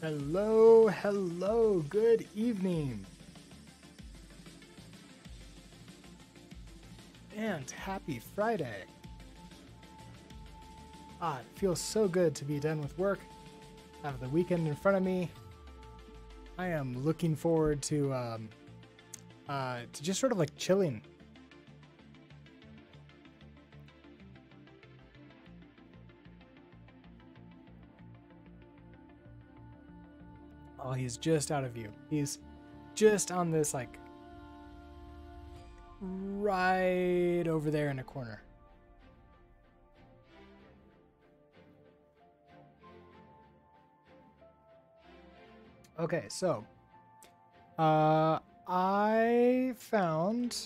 Hello, hello, good evening. And happy Friday. Ah, it feels so good to be done with work, have the weekend in front of me. I am looking forward to um, uh, to just sort of like chilling. He's just out of view. He's just on this like right over there in a corner. Okay, so uh, I found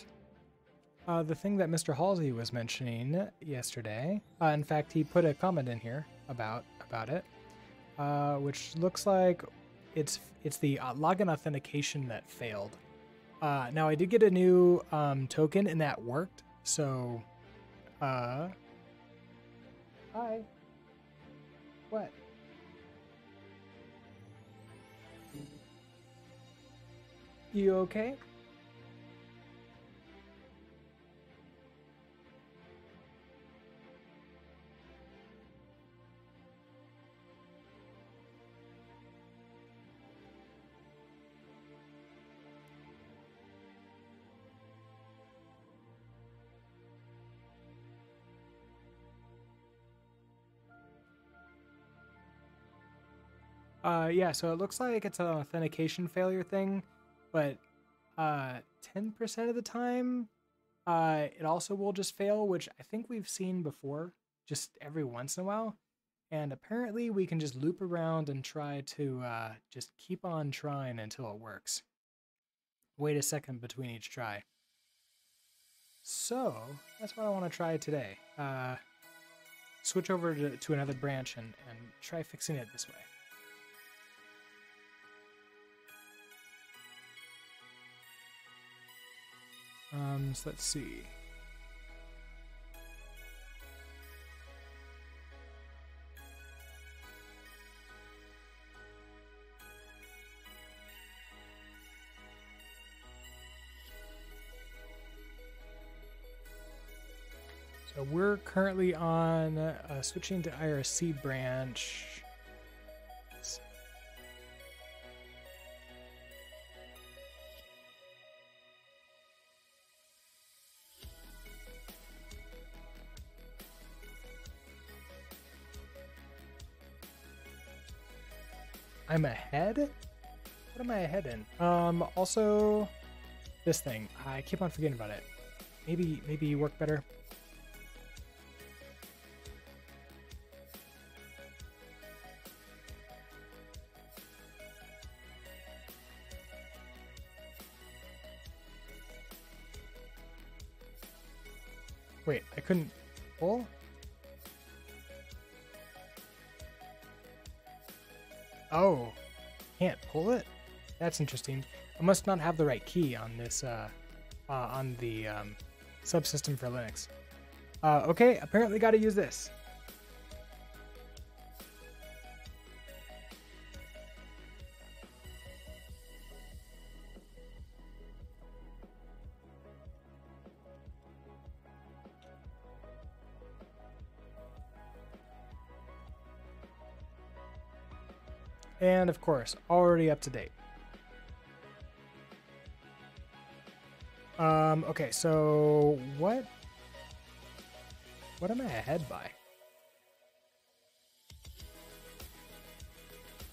uh, the thing that Mr. Halsey was mentioning yesterday. Uh, in fact, he put a comment in here about about it, uh, which looks like it's it's the uh, login authentication that failed. Uh, now I did get a new um, token and that worked. So, uh, hi. What? You okay? Uh, yeah, so it looks like it's an authentication failure thing, but uh, 10% of the time, uh, it also will just fail, which I think we've seen before, just every once in a while. And apparently, we can just loop around and try to uh, just keep on trying until it works. Wait a second between each try. So, that's what I want to try today. Uh, switch over to, to another branch and, and try fixing it this way. Um, so let's see. So we're currently on uh, switching to IRC branch. I'm ahead? What am I ahead in? Um, also, this thing. I keep on forgetting about it. Maybe, maybe you work better. Wait, I couldn't pull? Oh, can't pull it? That's interesting. I must not have the right key on this, uh, uh on the um, subsystem for Linux. Uh, okay, apparently got to use this. Of course, already up to date. Um, okay, so what what am I ahead by?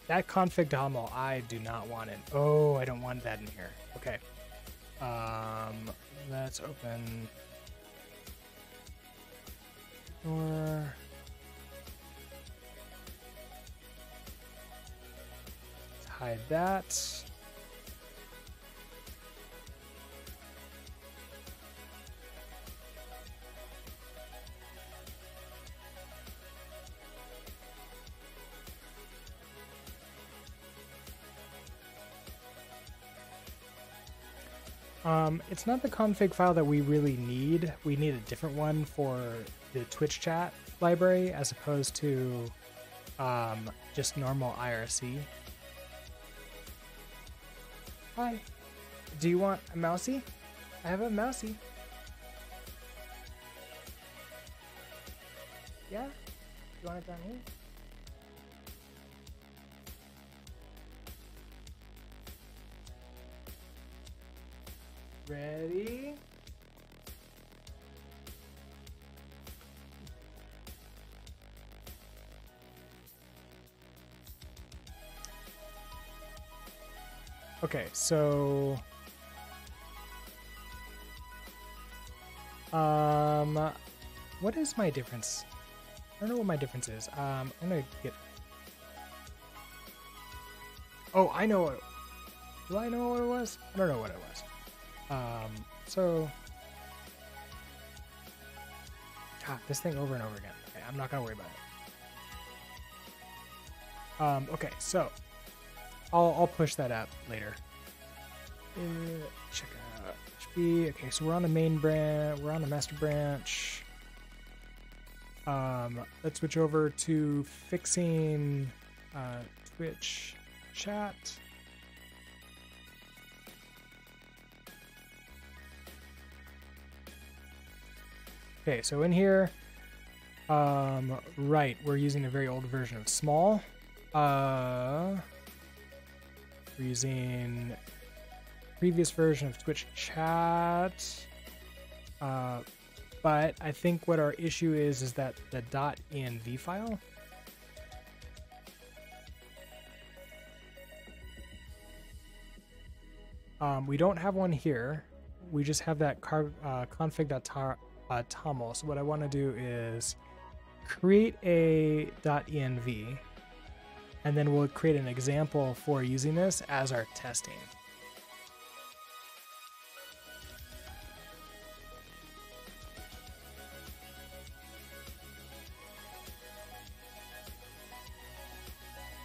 That config TOML, I do not want it. Oh, I don't want that in here. Okay. Um, let's open or hide that. Um, it's not the config file that we really need. We need a different one for the Twitch chat library as opposed to um, just normal IRC. Hi. Do you want a mousey? I have a mousey. Yeah? You want it down here? Ready? Okay, so um what is my difference? I don't know what my difference is. Um I'm gonna get Oh, I know what do I know what it was? I don't know what it was. Um so God, this thing over and over again. Okay, I'm not gonna worry about it. Um, okay, so I'll I'll push that up later. Uh, check out HB. Okay, so we're on the main branch. We're on the master branch. Um, let's switch over to fixing uh, Twitch chat. Okay, so in here, um, right, we're using a very old version of smol. Uh, we're using previous version of Twitch chat. Uh, but I think what our issue is is that the .env file. Um, we don't have one here. We just have that car, uh, config.toml. So what I want to do is create a .env and then we'll create an example for using this as our testing.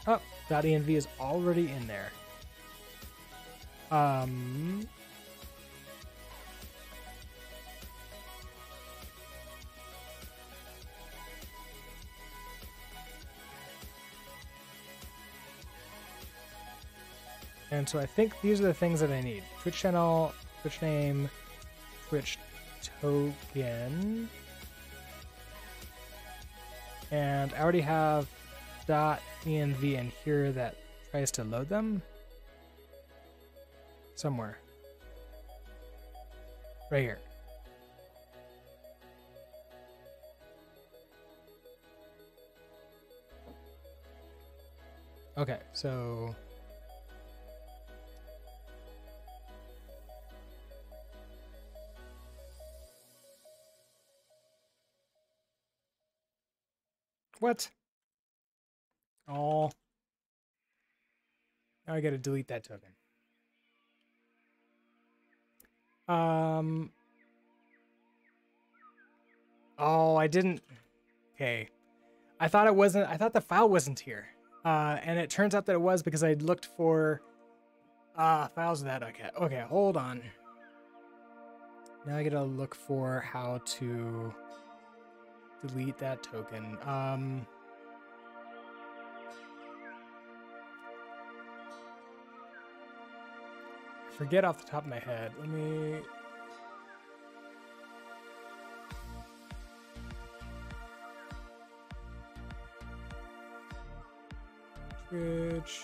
Oh, that .env is already in there. Um, And so I think these are the things that I need. Twitch channel, Twitch name, Twitch token. And I already have .env in here that tries to load them. Somewhere. Right here. Okay, so What? Oh. Now I gotta delete that token. Um. Oh, I didn't. Okay. I thought it wasn't. I thought the file wasn't here. Uh, and it turns out that it was because I looked for uh, files of that. Okay. Okay. Hold on. Now I gotta look for how to delete that token. Um. forget off the top of my head. Let me. Twitch.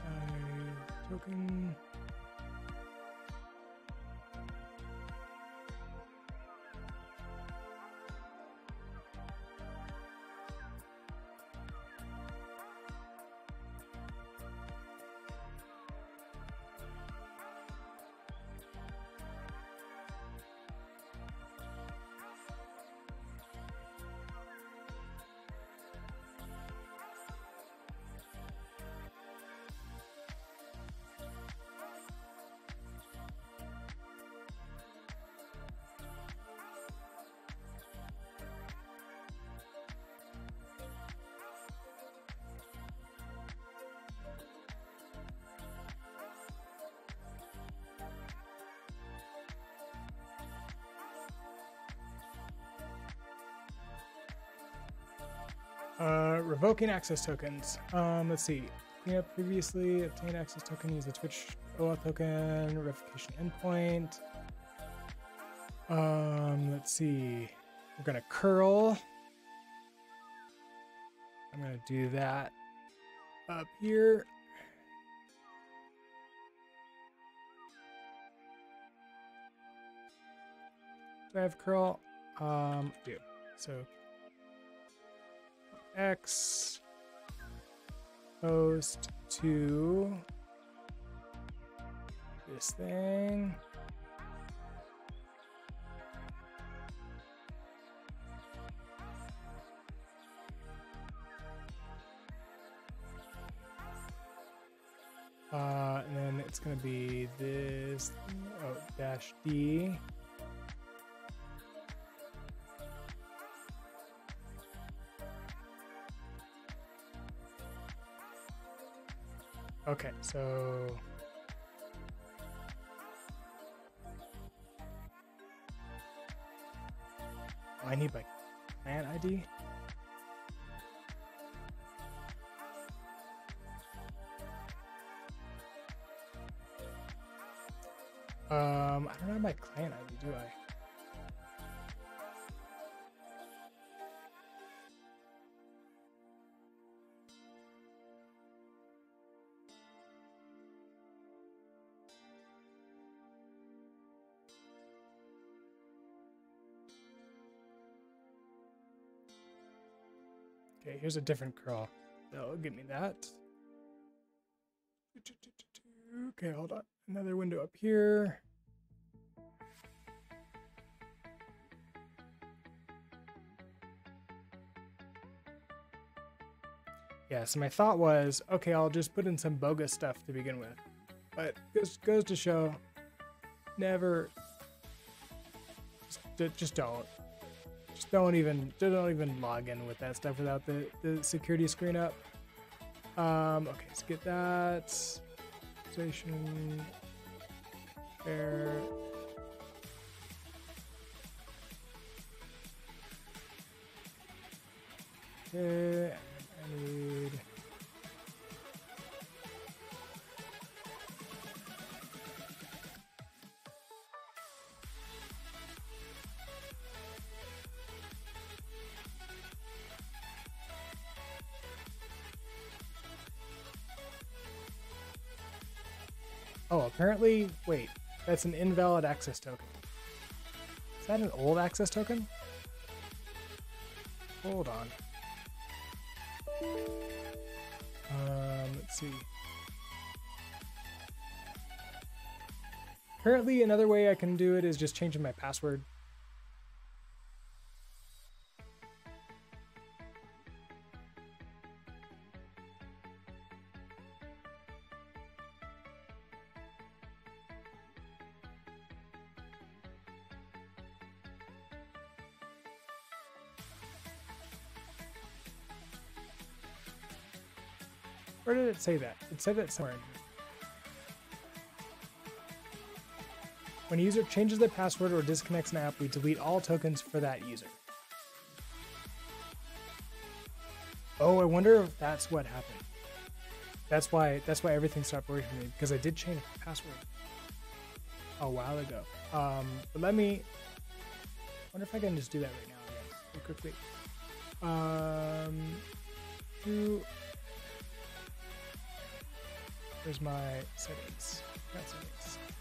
I token. Uh, revoking access tokens. Um, let's see. cleanup previously. obtained access token. Use the Twitch OAuth token. Verification endpoint. Um, let's see. We're gonna curl. I'm gonna do that up here. Do I have curl? Um, do. So X post to this thing. Okay, so I need my client ID. Here's a different curl. That'll give me that. Okay, hold on. Another window up here. Yeah, so my thought was, okay, I'll just put in some bogus stuff to begin with. But goes goes to show, never, just, just don't. Don't even don't even log in with that stuff without the, the security screen up. Um, okay, let's get that. Station. Air. That's an invalid access token. Is that an old access token? Hold on. Um, let's see. Apparently, another way I can do it is just changing my password. Say that? It said that somewhere. When a user changes their password or disconnects an app, we delete all tokens for that user. Oh, I wonder if that's what happened. That's why that's why everything stopped working for me because I did change my password a while ago. Um, but let me. Wonder if I can just do that right now real quickly. Um, do Where's my settings? Settings.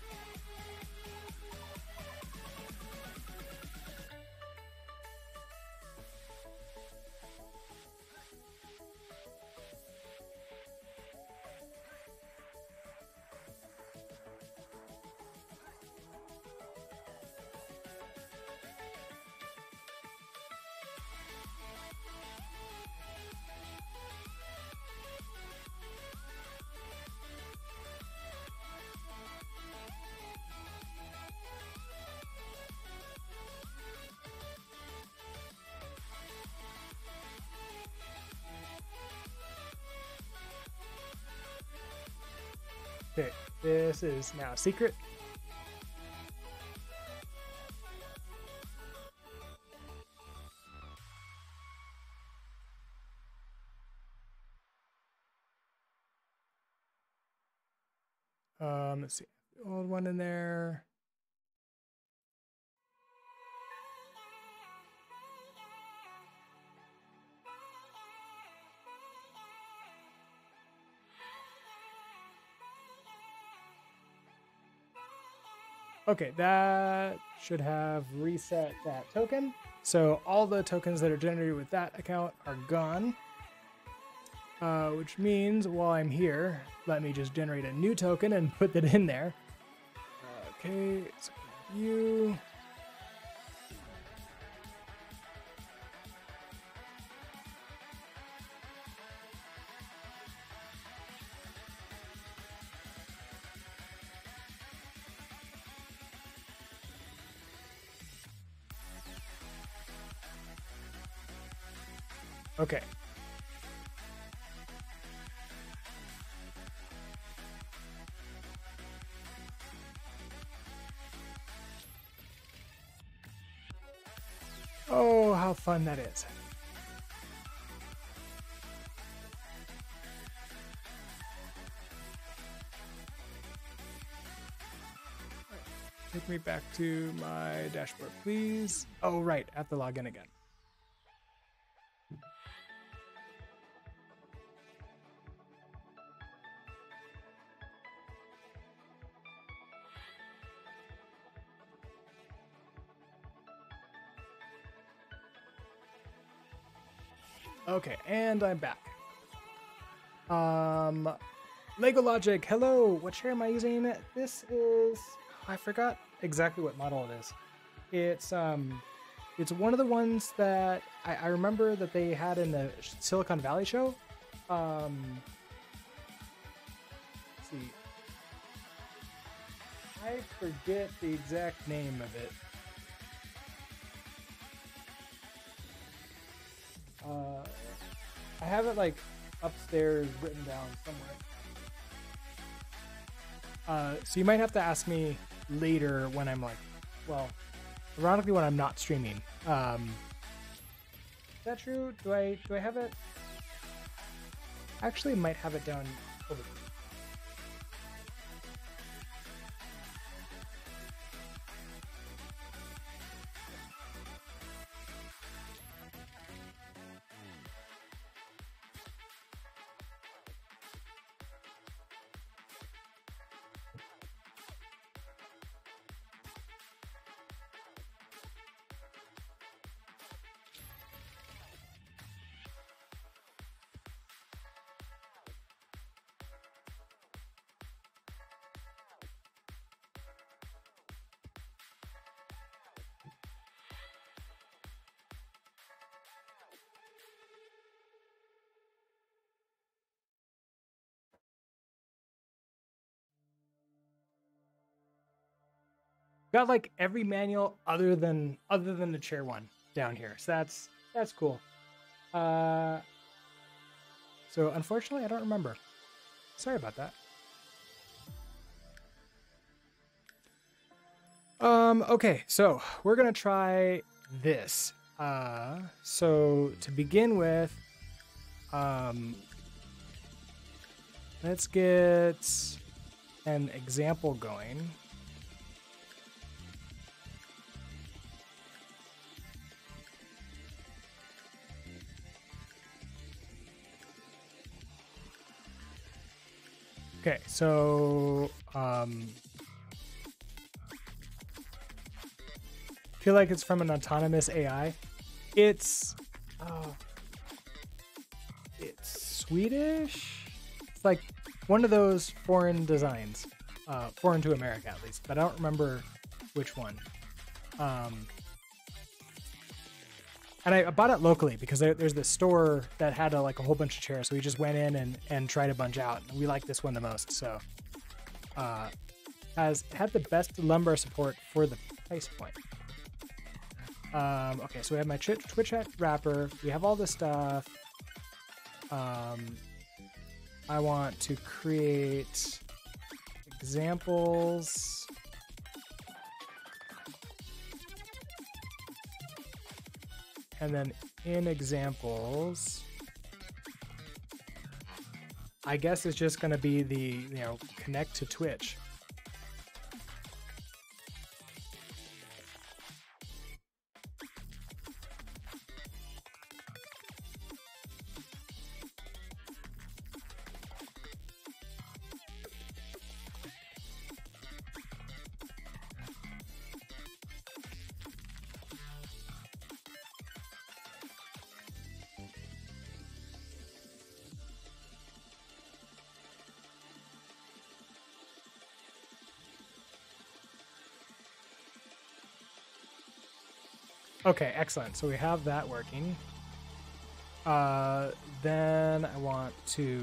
This is now a secret. Okay, that should have reset that token. So all the tokens that are generated with that account are gone. Uh, which means while I'm here, let me just generate a new token and put that in there. Okay, so you. Okay. Oh, how fun that is. Take me back to my dashboard, please. Oh, right, I have to log in again. And I'm back. Um, Lego Logic, hello. What chair am I using? This is I forgot exactly what model it is. It's um, it's one of the ones that I, I remember that they had in the Silicon Valley show. Um, see, I forget the exact name of it. Uh, I have it like upstairs written down somewhere. Uh, so you might have to ask me later when I'm like, well, ironically when I'm not streaming. Um, is that true? Do I do I have it? Actually, might have it down over. Got like every manual other than other than the chair one down here. So that's that's cool. Uh so unfortunately I don't remember. Sorry about that. Um okay, so we're to try this. Uh so to begin with um let's get an example going. Okay, so um, feel like it's from an autonomous AI. It's uh, it's Swedish. It's like one of those foreign designs, uh, foreign to America at least, but I don't remember which one. Um, and I bought it locally because there, there's this store that had a, like a whole bunch of chairs. So we just went in and, and tried a bunch out. We like this one the most. So, uh, has had the best lumbar support for the price point. Um, okay, so we have my Twitch wrapper. We have all this stuff. Um, I want to create examples. And then in examples, I guess it's just going to be the, you know, connect to Twitch. Okay, excellent. So we have that working. Uh, then I want to.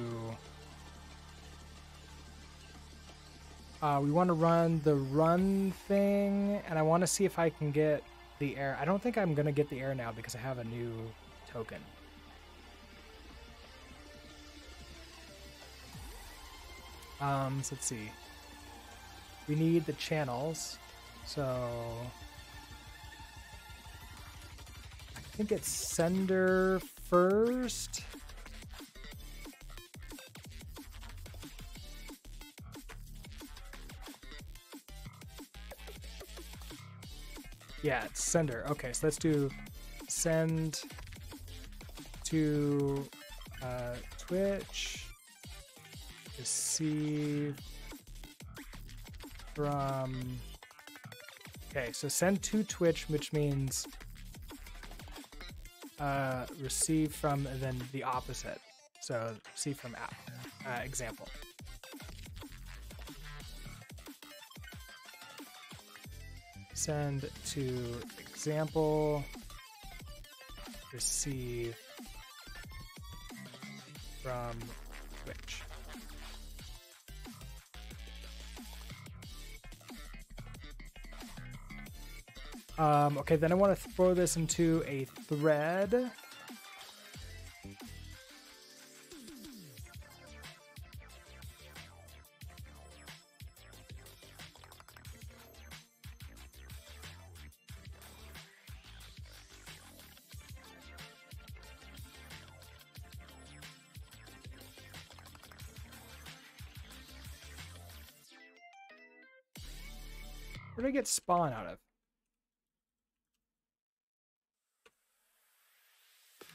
Uh, we want to run the run thing, and I want to see if I can get the air. I don't think I'm going to get the air now because I have a new token. Um, so let's see. We need the channels. So think it's sender first. Yeah, it's sender. Okay, so let's do send to uh, Twitch, receive from. Okay, so send to Twitch, which means uh, receive from and then the opposite. So receive from app. Uh, example. Send to example. Receive from Um, okay, then I want to throw this into a thread. Where did I get spawn out of?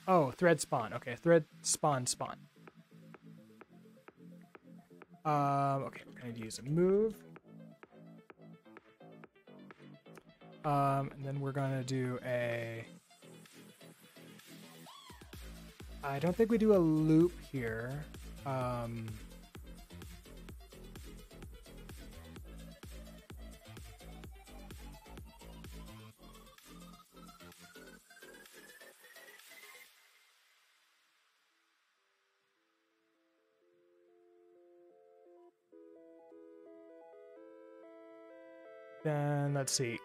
Oh, thread spawn. Okay, thread spawn spawn. Um, okay, we're going to use a move. Um, and then we're going to do a... I don't think we do a loop here. Um, let's see.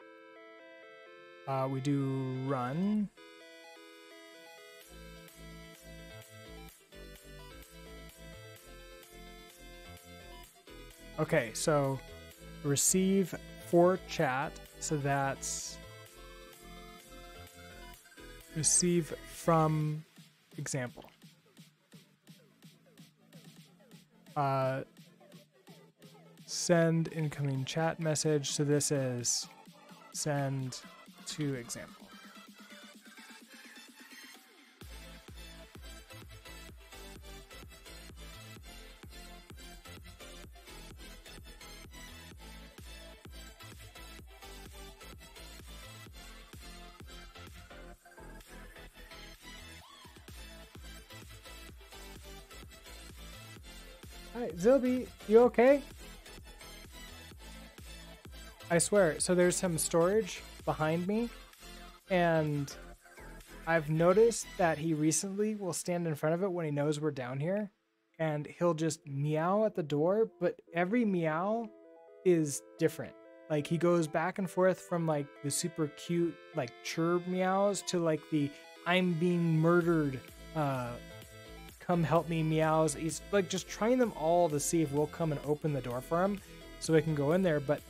Uh, we do run. Okay, so receive for chat. So that's receive from example. Uh, send incoming chat message. So this is send to example. Zilby, you okay? I swear. So there's some storage behind me, and I've noticed that he recently will stand in front of it when he knows we're down here, and he'll just meow at the door, but every meow is different. Like he goes back and forth from like the super cute like chirp meows to like the I'm being murdered uh come help me meows. He's like just trying them all to see if we'll come and open the door for him so we can go in there, but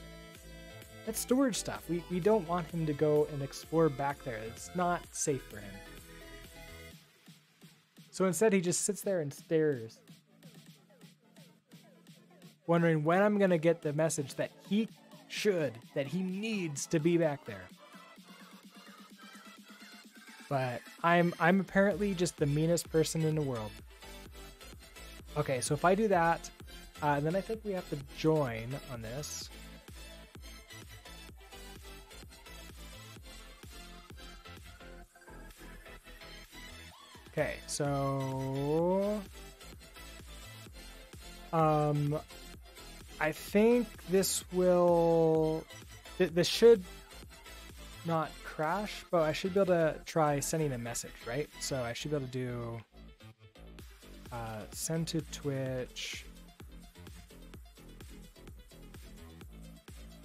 that's storage stuff. We, we don't want him to go and explore back there. It's not safe for him. So instead, he just sits there and stares. wondering when I'm going to get the message that he should, that he needs to be back there. But I'm I'm apparently just the meanest person in the world. Okay, so if I do that, uh, then I think we have to join on this. Okay, so um I think this will th- this should not crash, but I should be able to try sending a message, right? So I should be able to do uh, send to Twitch.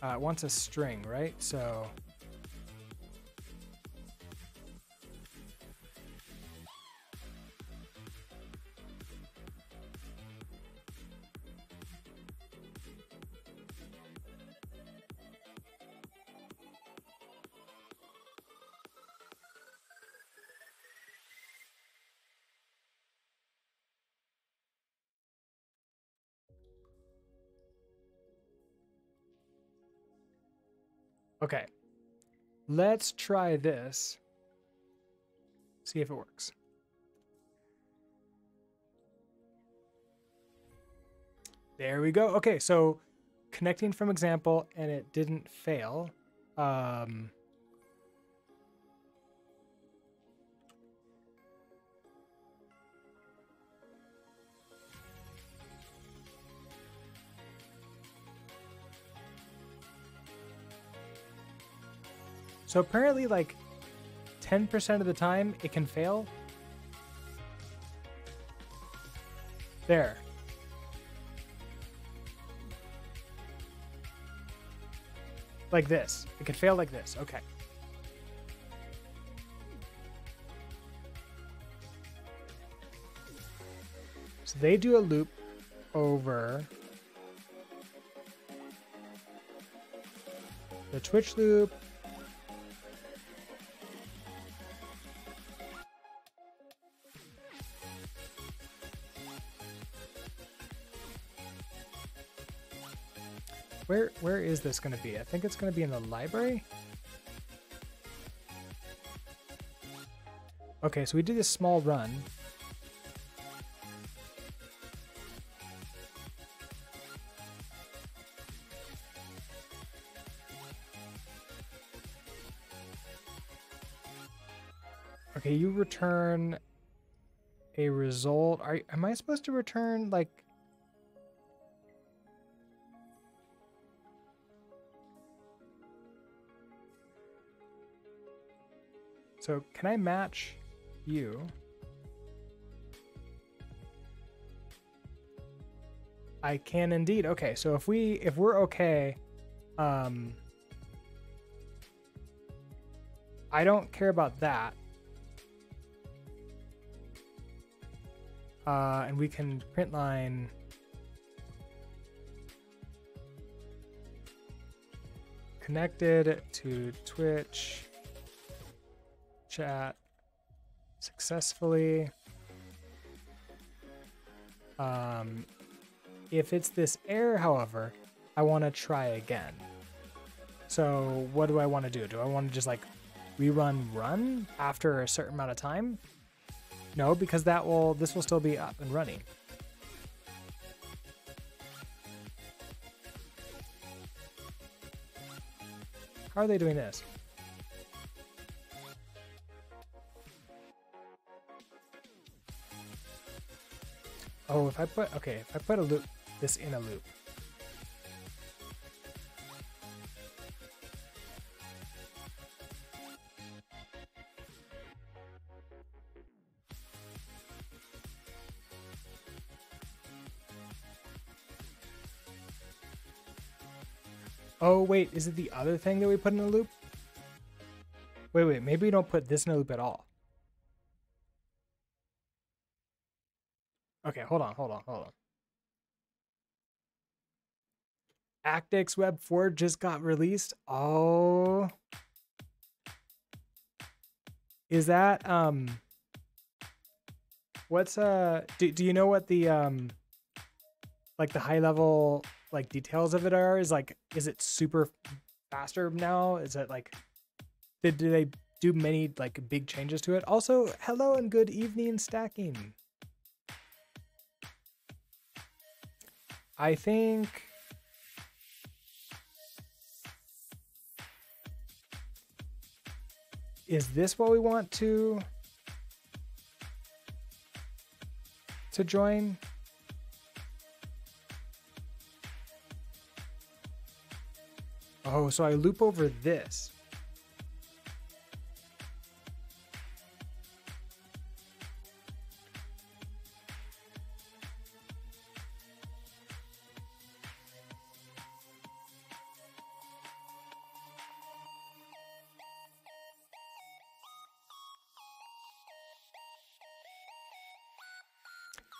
Uh, it wants a string, right? So Okay. Let's try this. See if it works. There we go. Okay, so connecting from example and it didn't fail. Um, So apparently, like 10% of the time, it can fail. There. Like this. It can fail like this. Okay. So they do a loop over the Twitch loop, this going to be? I think it's going to be in the library. Okay, so we do this smol run. Okay, you return a result. Are am I supposed to return like So can I match you? I can indeed. Okay, so if we if we're okay, um I don't care about that. Uh, and we can print line connected to Twitch chat successfully. Um, if it's this error, however, I want to try again. So what do I want to do? Do I want to just like rerun run after a certain amount of time? No, because that will this will still be up and running. How are they doing this? Oh, if I put, okay, if I put a loop, this in a loop. Oh, wait, is it the other thing that we put in a loop? Wait, wait, maybe we don't put this in a loop at all. Hold on, hold on, hold on. Actix Web 4 just got released. Oh. Is that um what's uh do, do you know what the um like the high level like details of it are is like is it super faster now? Is it like did, did they do many like big changes to it? Also, hello and good evening stacking. I think is this what we want to to join? Oh, so I loop over this.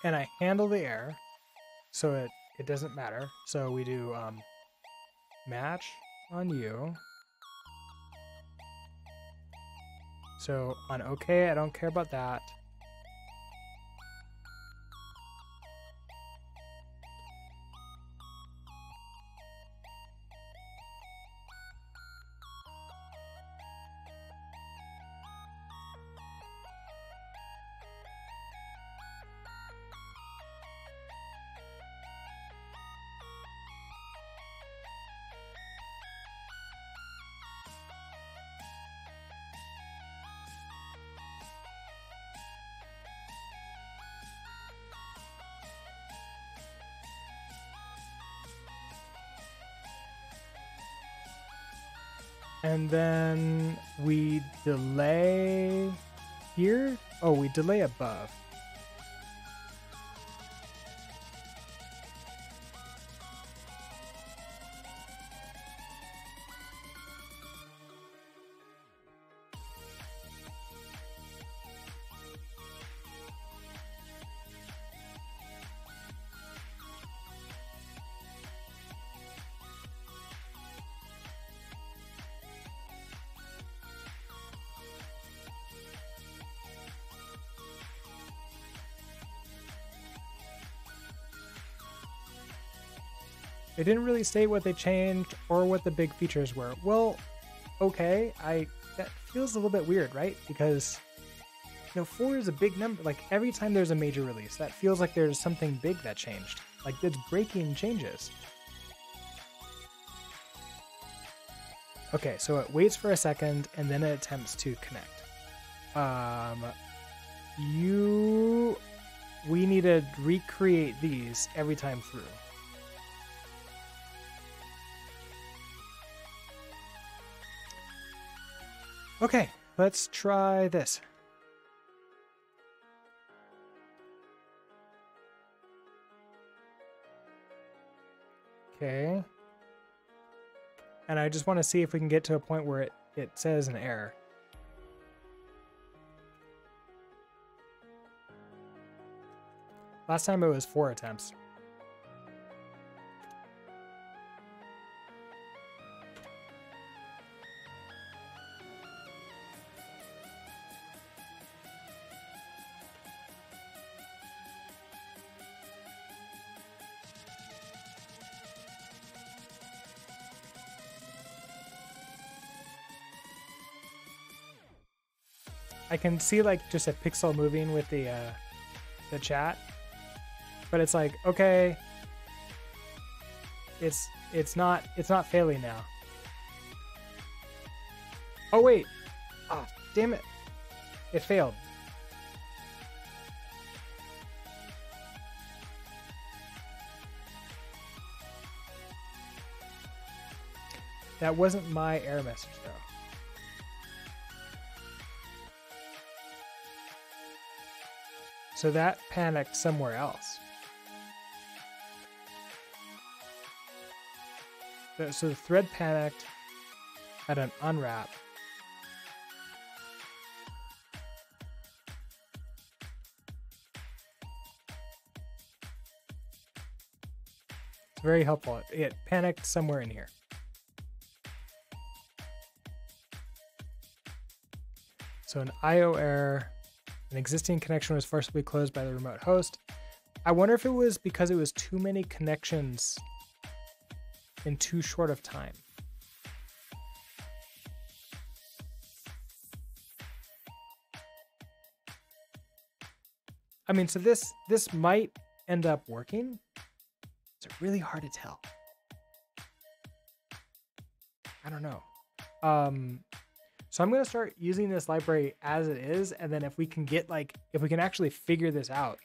And I handle the air so it, it doesn't matter. So we do um, match on you. So on OK, I don't care about that. And then we delay here. Oh, we delay above. They didn't really state what they changed or what the big features were. Well, okay, I that feels a little bit weird, right? Because you know, four is a big number. Like every time there's a major release, that feels like there's something big that changed. Like it's breaking changes. Okay, so it waits for a second and then it attempts to connect. Um, you, we need to recreate these every time through. Okay, let's try this. Okay. And I just want to see if we can get to a point where it, it says an error. Last time it was four attempts. Can see like just a pixel moving with the uh, the chat, but it's like okay, it's it's not it's not failing now. Oh wait, ah oh, damn it, it failed. That wasn't my error message though. So that panicked somewhere else. So the thread panicked at an unwrap. It's very helpful. It panicked somewhere in here. So an IO error an existing connection was forcibly closed by the remote host. I wonder if it was because it was too many connections in too short of time. I mean, so this this might end up working. It's really hard to tell. I don't know. Um, so I'm gonna start using this library as it is, and then if we can get like if we can actually figure this out,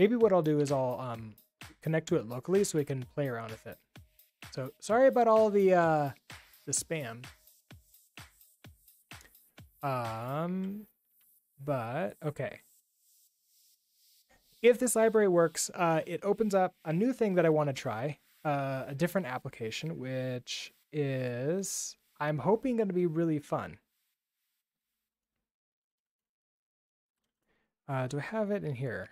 maybe what I'll do is I'll um, connect to it locally so we can play around with it. So sorry about all the uh, the spam. Um, but okay. If this library works, uh, it opens up a new thing that I want to try, uh, a different application, which is I'm hoping going to be really fun. Uh, do I have it in here?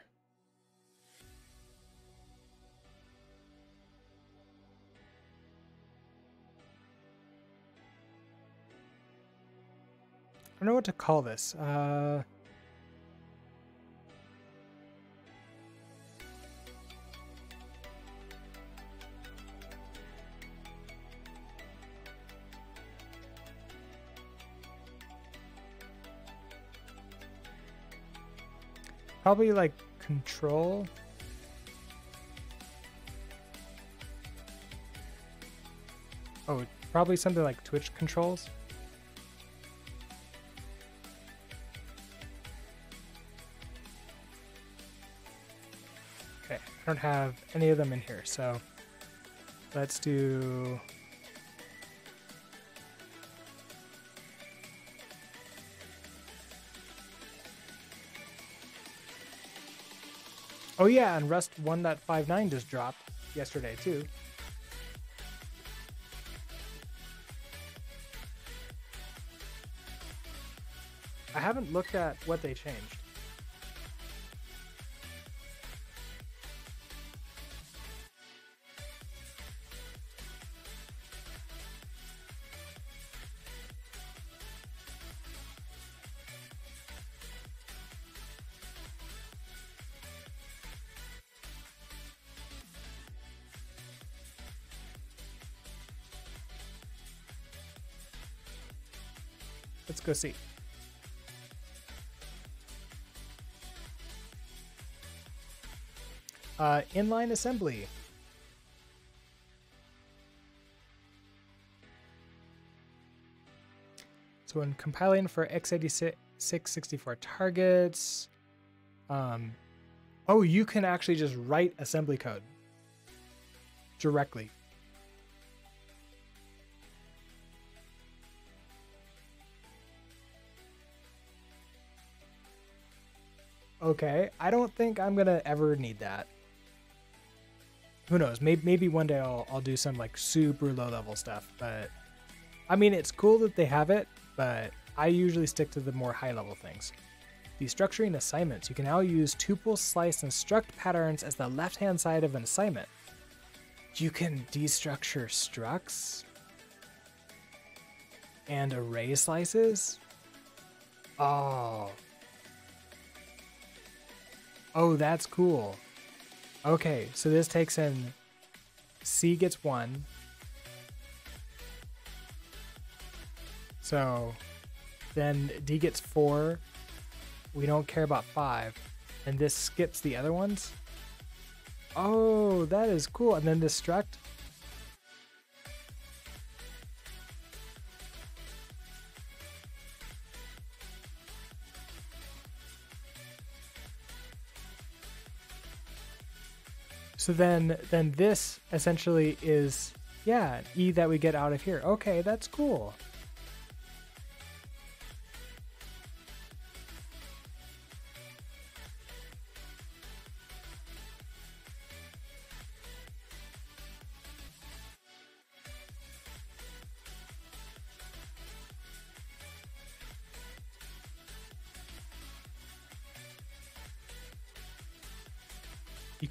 I don't know what to call this. Uh, Probably like control. Oh, probably something like Twitch controls. Okay, I don't have any of them in here, so let's do Oh yeah, and Rust 1.59 just dropped yesterday too. I haven't looked at what they changed. Go see. Uh, inline assembly. So when compiling for x86 64 targets, um, oh, you can actually just write assembly code directly. Okay, I don't think I'm gonna ever need that. Who knows? Maybe maybe one day I'll I'll do some like super low level stuff, but I mean it's cool that they have it, but I usually stick to the more high level things. Destructuring assignments. You can now use tuple, slice, and struct patterns as the left hand side of an assignment. You can destructure structs and array slices. Oh, Oh, that's cool. Okay, so this takes in C gets one. So then D gets four. We don't care about five. And this skips the other ones. Oh, that is cool. And then destruct So then then this essentially is yeah, E that we get out of here. Okay, that's cool.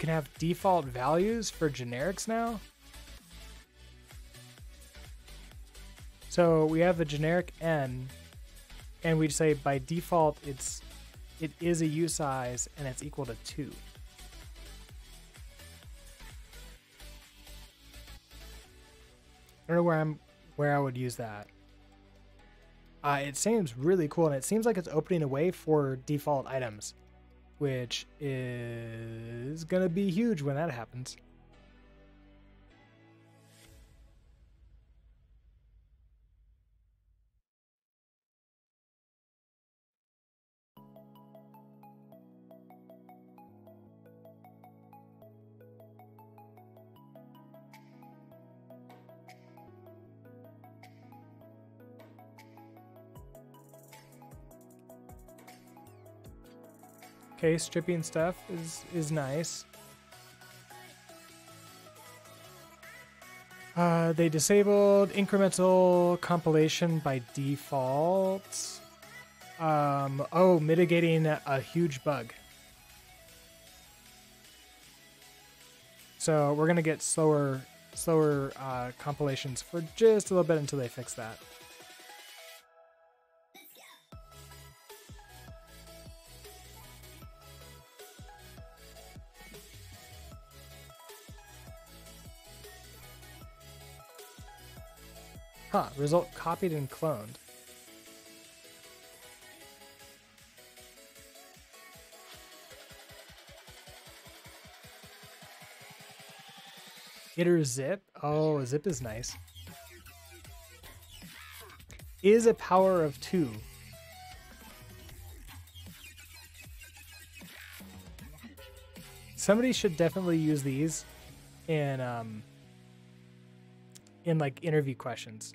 can have default values for generics now? So we have a generic n, and we say by default it's it is a usize and it's equal to two. I don't know where I'm where I would use that. Uh, it seems really cool, and it seems like it's opening a way for default items which is gonna be huge when that happens. Okay, stripping stuff is is nice. Uh, they disabled incremental compilation by default. Um, oh, mitigating a huge bug. So we're gonna get slower, slower uh, compilations for just a little bit until they fix that. Result copied and cloned. Hitter zip? Oh, zip is nice. Is a power of two. Somebody should definitely use these in um in like interview questions.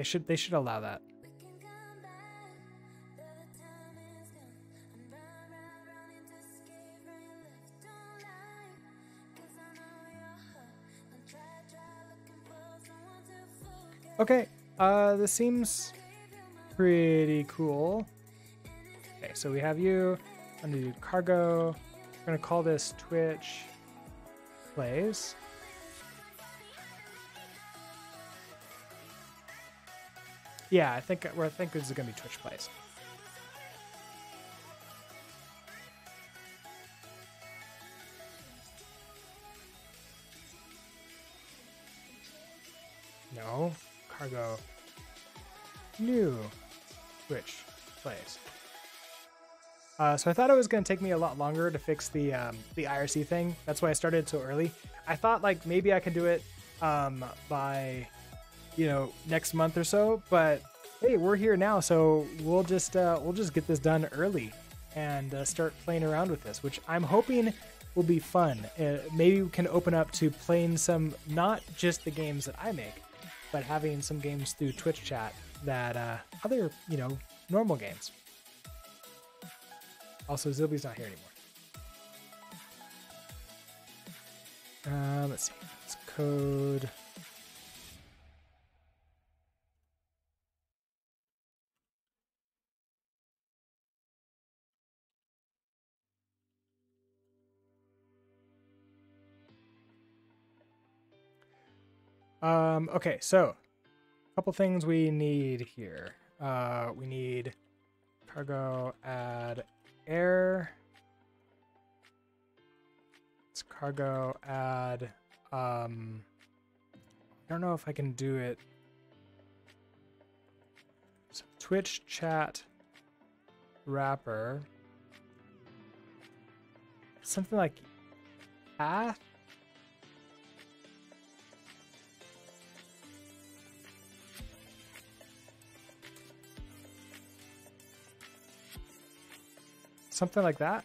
They should they should allow that. Okay, uh, this seems pretty cool. Okay, so we have you. I'm gonna do cargo. We're gonna call this Twitch plays. Yeah, I think I think this is gonna be Twitch plays. No, cargo. New Twitch plays. Uh, so I thought it was going to take me a lot longer to fix the um, the IRC thing. That's why I started so early. I thought like maybe I could do it um, by you know next month or so but hey we're here now so we'll just uh, we'll just get this done early and uh, start playing around with this which i'm hoping will be fun. Uh, maybe we can open up to playing some not just the games that i make but having some games through twitch chat that uh, other you know normal games. Also zilby's not here anymore. Uh, let's see. It's code Um, okay, so a couple things we need here. Uh, we need cargo add eyre. It's cargo add. Um, I don't know if I can do it. So Twitch chat wrapper. Something like path something like that.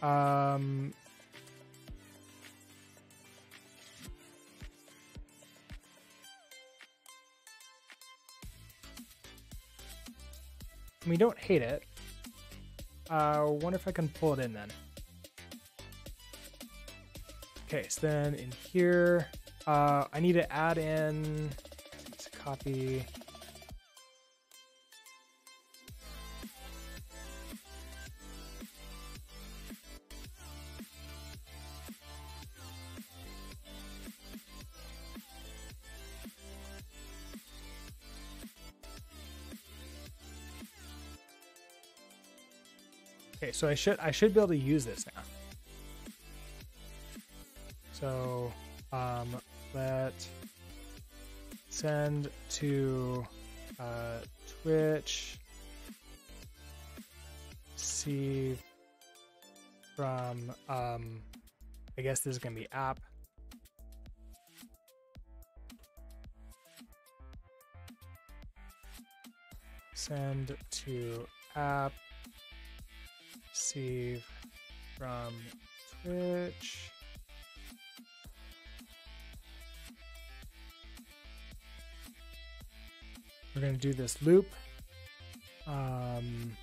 Um, we don't hate it. I uh, wonder if I can pull it in then. Okay, so then in here, uh, I need to add in copy so I should I should be able to use this now. So um, let send to uh, Twitch see from um, I guess this is gonna be app. Send to app. Receive from Twitch. We're gonna do this loop. Um,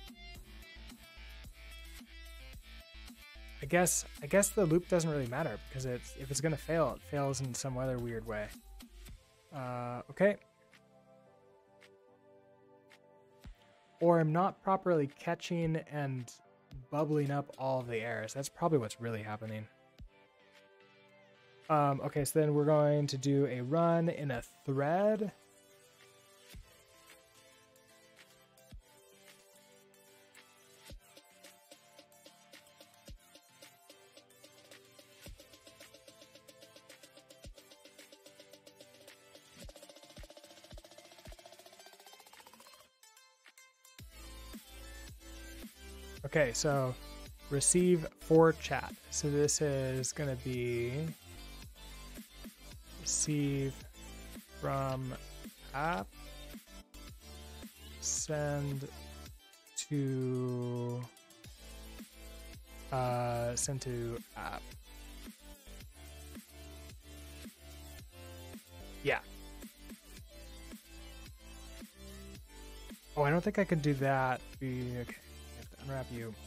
I guess I guess the loop doesn't really matter because it's if it's gonna fail, it fails in some other weird way. Uh, okay. Or I'm not properly catching and bubbling up all the errors. That's probably what's really happening. Um, okay, so then we're going to do a run in a thread. Okay, so receive for chat. So this is going to be receive from app, send to uh, send to app. Yeah. Oh, I don't think I could do that. Okay unwrap you.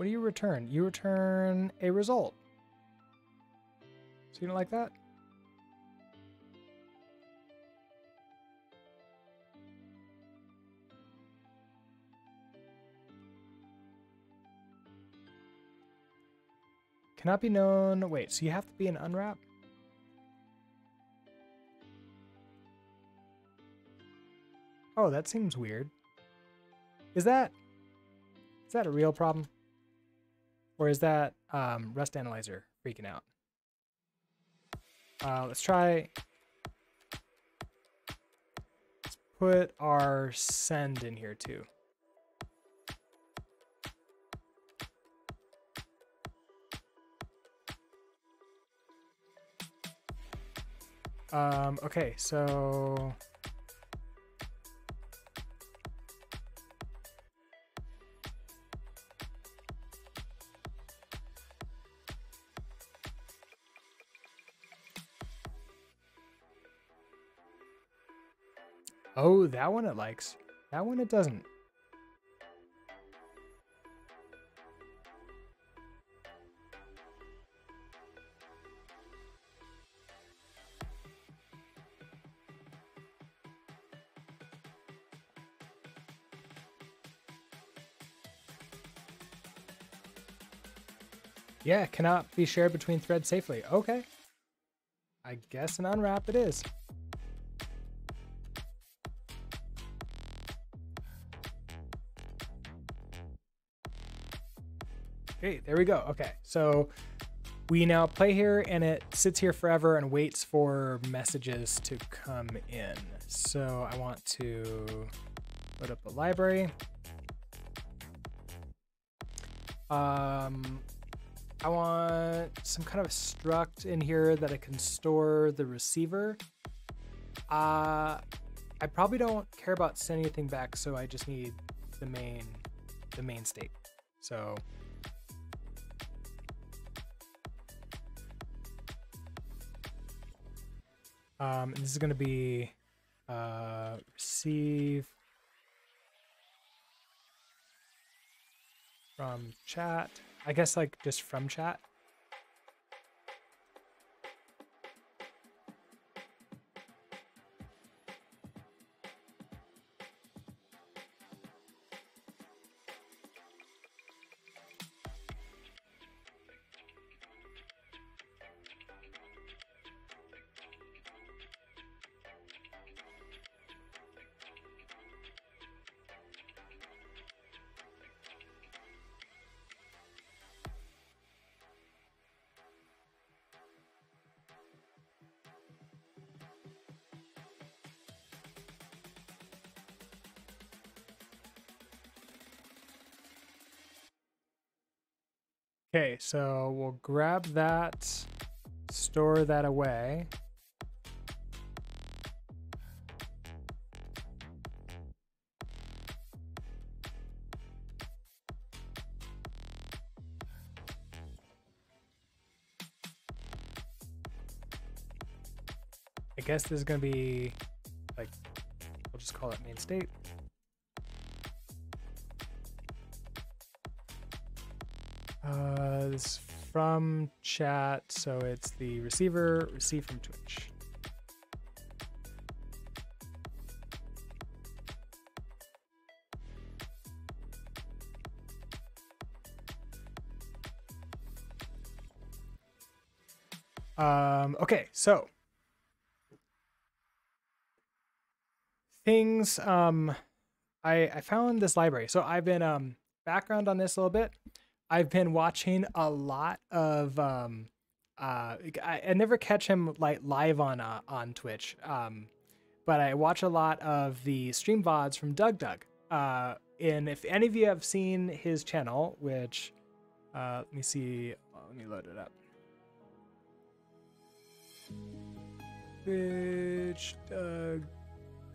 What do you return? You return a result. So you don't like that? Cannot be known. Wait, so you have to be an unwrap? Oh, that seems weird. Is that is that a real problem? Or is that um, Rust Analyzer freaking out? Uh, let's try. Let's put our send in here too. Um, okay, so Oh, that one it likes. That one it doesn't. Yeah, cannot be shared between threads safely. Okay. I guess an unwrap it is. There we go. Okay, so we now play here and it sits here forever and waits for messages to come in. So I want to load up a library. Um, I want some kind of a struct in here that I can store the receiver. Uh, I probably don't care about sending anything back, so I just need the main, the main state. So Um, this is going to be uh, receive from chat. I guess like just from chat. So we'll grab that, store that away. I guess this is going to be like, we'll just call it main state. This from chat, so it's the receiver received from Twitch. Um, okay, so things um I I found this library. So I've been um background on this a little bit. I've been watching a lot of um uh I, I never catch him like live on uh, on Twitch. Um but I watch a lot of the stream VODs from Doug Doug. Uh and if any of you have seen his channel, which uh let me see let me load it up. Twitch Doug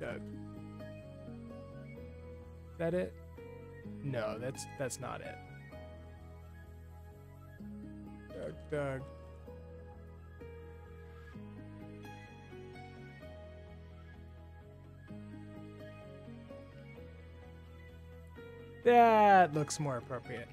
Doug. Is that it? No, that's that's not it. That looks more appropriate.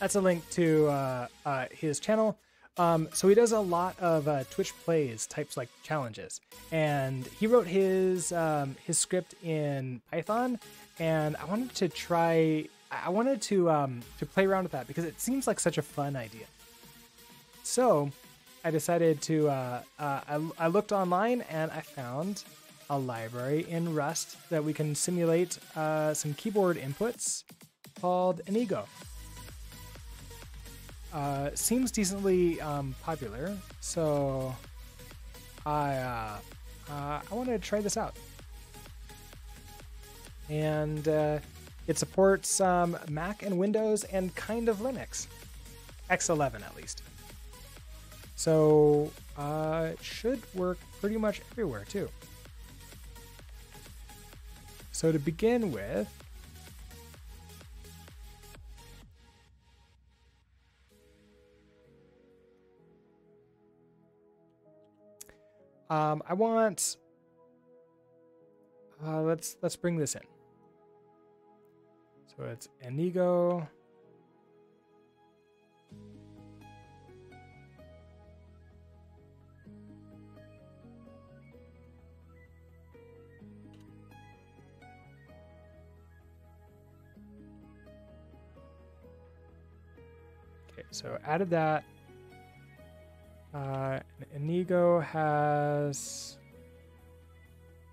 That's a link to uh, uh, his channel. Um, so he does a lot of uh, Twitch plays types like challenges, and he wrote his um, his script in Python, and I wanted to try. I wanted to um, to play around with that because it seems like such a fun idea. So I decided to. Uh, uh, I, I looked online and I found a library in Rust that we can simulate uh, some keyboard inputs called Enigo uh, seems decently um, popular, so I uh, uh, I wanted to try this out. And uh, it supports um, Mac and Windows and kind of Linux, X11 at least. So uh, it should work pretty much everywhere too. So to begin with, Um, I want. Uh, let's let's bring this in. So it's Enigo. Okay, so added that. Uh, Enigo has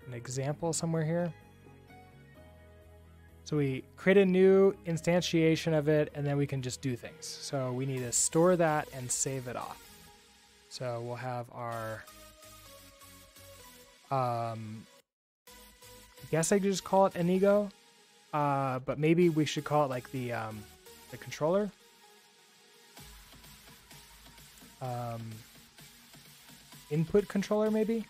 an example somewhere here. So we create a new instantiation of it, and then we can just do things. So we need to store that and save it off. So we'll have our, um, I guess I could just call it Enigo, uh, but maybe we should call it like the um, the controller. Um, input controller, maybe?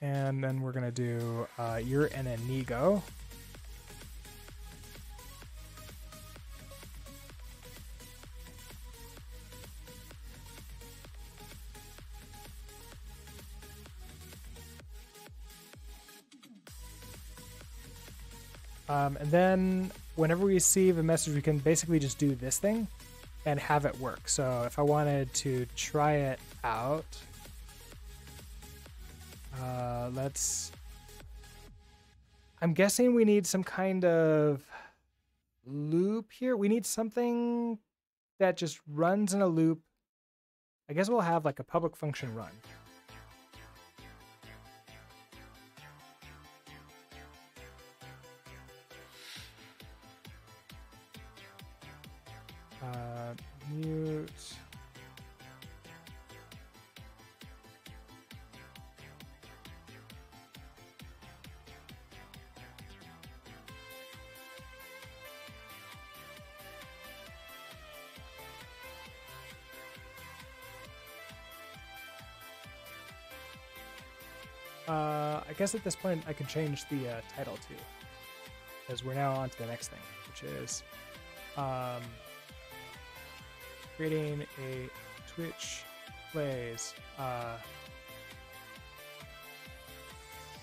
And then we're going to do uh, you're an Enigo. Um, and then whenever we receive a message, we can basically just do this thing and have it work. So if I wanted to try it out, uh, let's. I'm guessing we need some kind of loop here. We need something that just runs in a loop. I guess we'll have like a public function run. Guess at this point I can change the uh, title too, because we're now on to the next thing, which is um, creating a Twitch plays uh,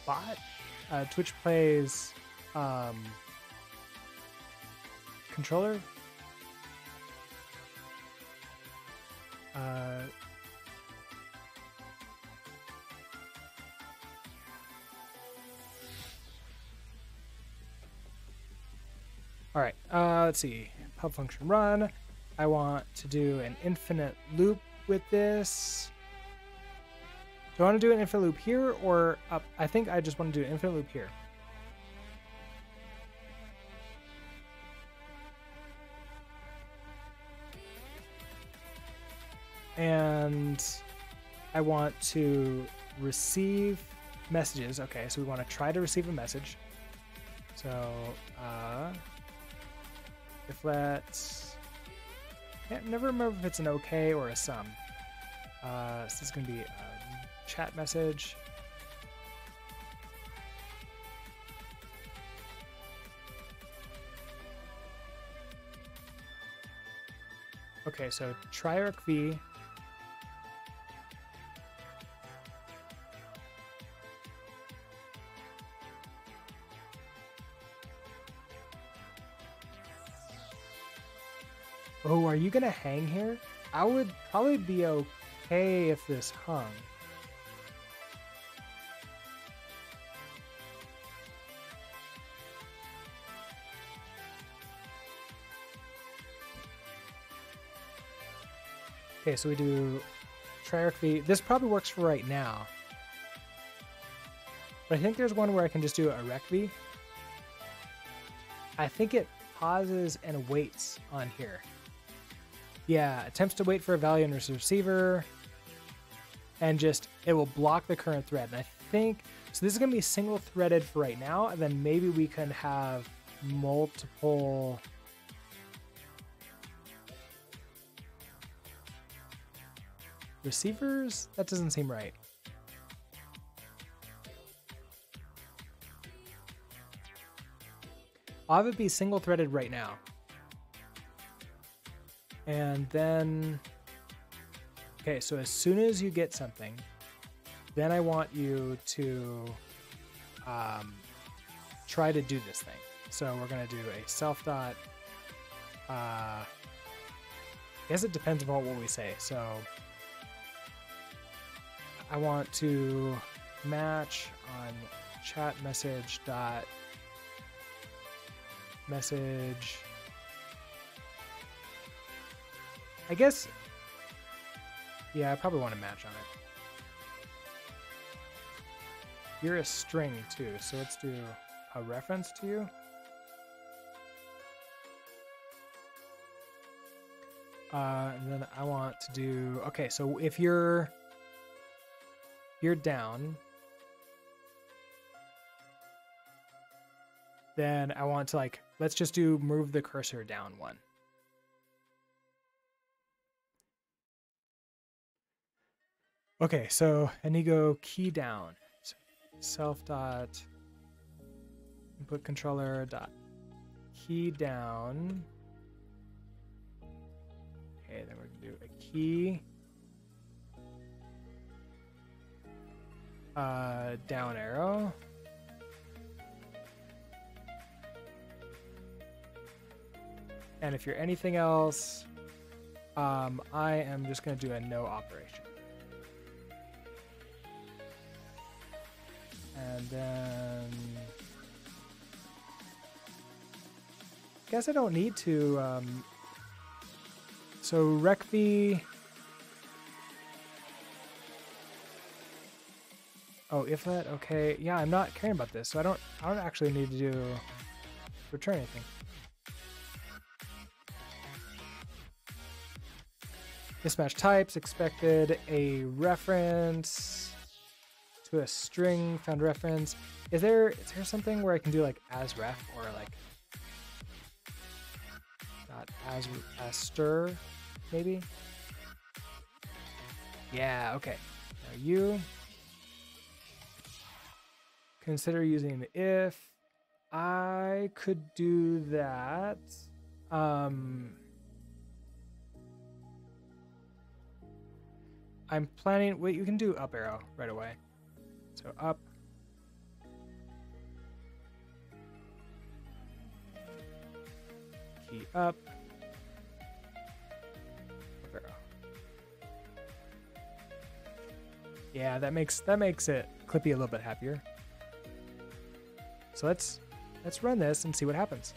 bot. Uh, Twitch plays um, controller. Uh, all right. Uh, let's see. Pub function run. I want to do an infinite loop with this. Do I want to do an infinite loop here or up? I think I just want to do an infinite loop here. And I want to receive messages. Okay, so we want to try to receive a message. So, uh, if let's can't never remember if it's an okay or a Some. Uh, so this is gonna be a chat message. Okay, so triarch v. you gonna hang here? I would probably be okay if this hung. Okay, so we do try_recv. This probably works for right now. But I think there's one where I can just do a recv. I think it pauses and waits on here. Yeah, attempts to wait for a value in the receiver, and just it will block the current thread. And I think so. This is going to be single threaded for right now, and then maybe we can have multiple. Receivers? That doesn't seem right. I'll have it be single threaded right now. And then, okay, so as soon as you get something, then I want you to um, try to do this thing. So we're going to do a self dot. Uh, I guess it depends upon what we say. So I want to match on chat message dot message. I guess, yeah, I probably want to match on it. You're a string too, so let's do a reference to you. Uh, and then I want to do, okay, so if you're, you're down, then I want to like, let's just do move the cursor down one. Okay, so Enigo key down. So self dot input controller dot key down. Okay, then we're gonna do a key uh, down arrow. And if you're anything else, um, I am just going to do a no operation. And then... guess I don't need to... Um, so recv... Oh, if that okay. Yeah, I'm not caring about this, so I don't I don't actually need to do return anything. Mismatch types expected a reference to a string found reference. Is there is there something where I can do like as ref or like not as as_str maybe? Yeah, okay. Now you consider using the if. I could do that. Um, I'm planning, wait, you can do up arrow right away. So up. Key up. Yeah, that makes that makes it Clippy a little bit happier. So let's let's run this and see what happens.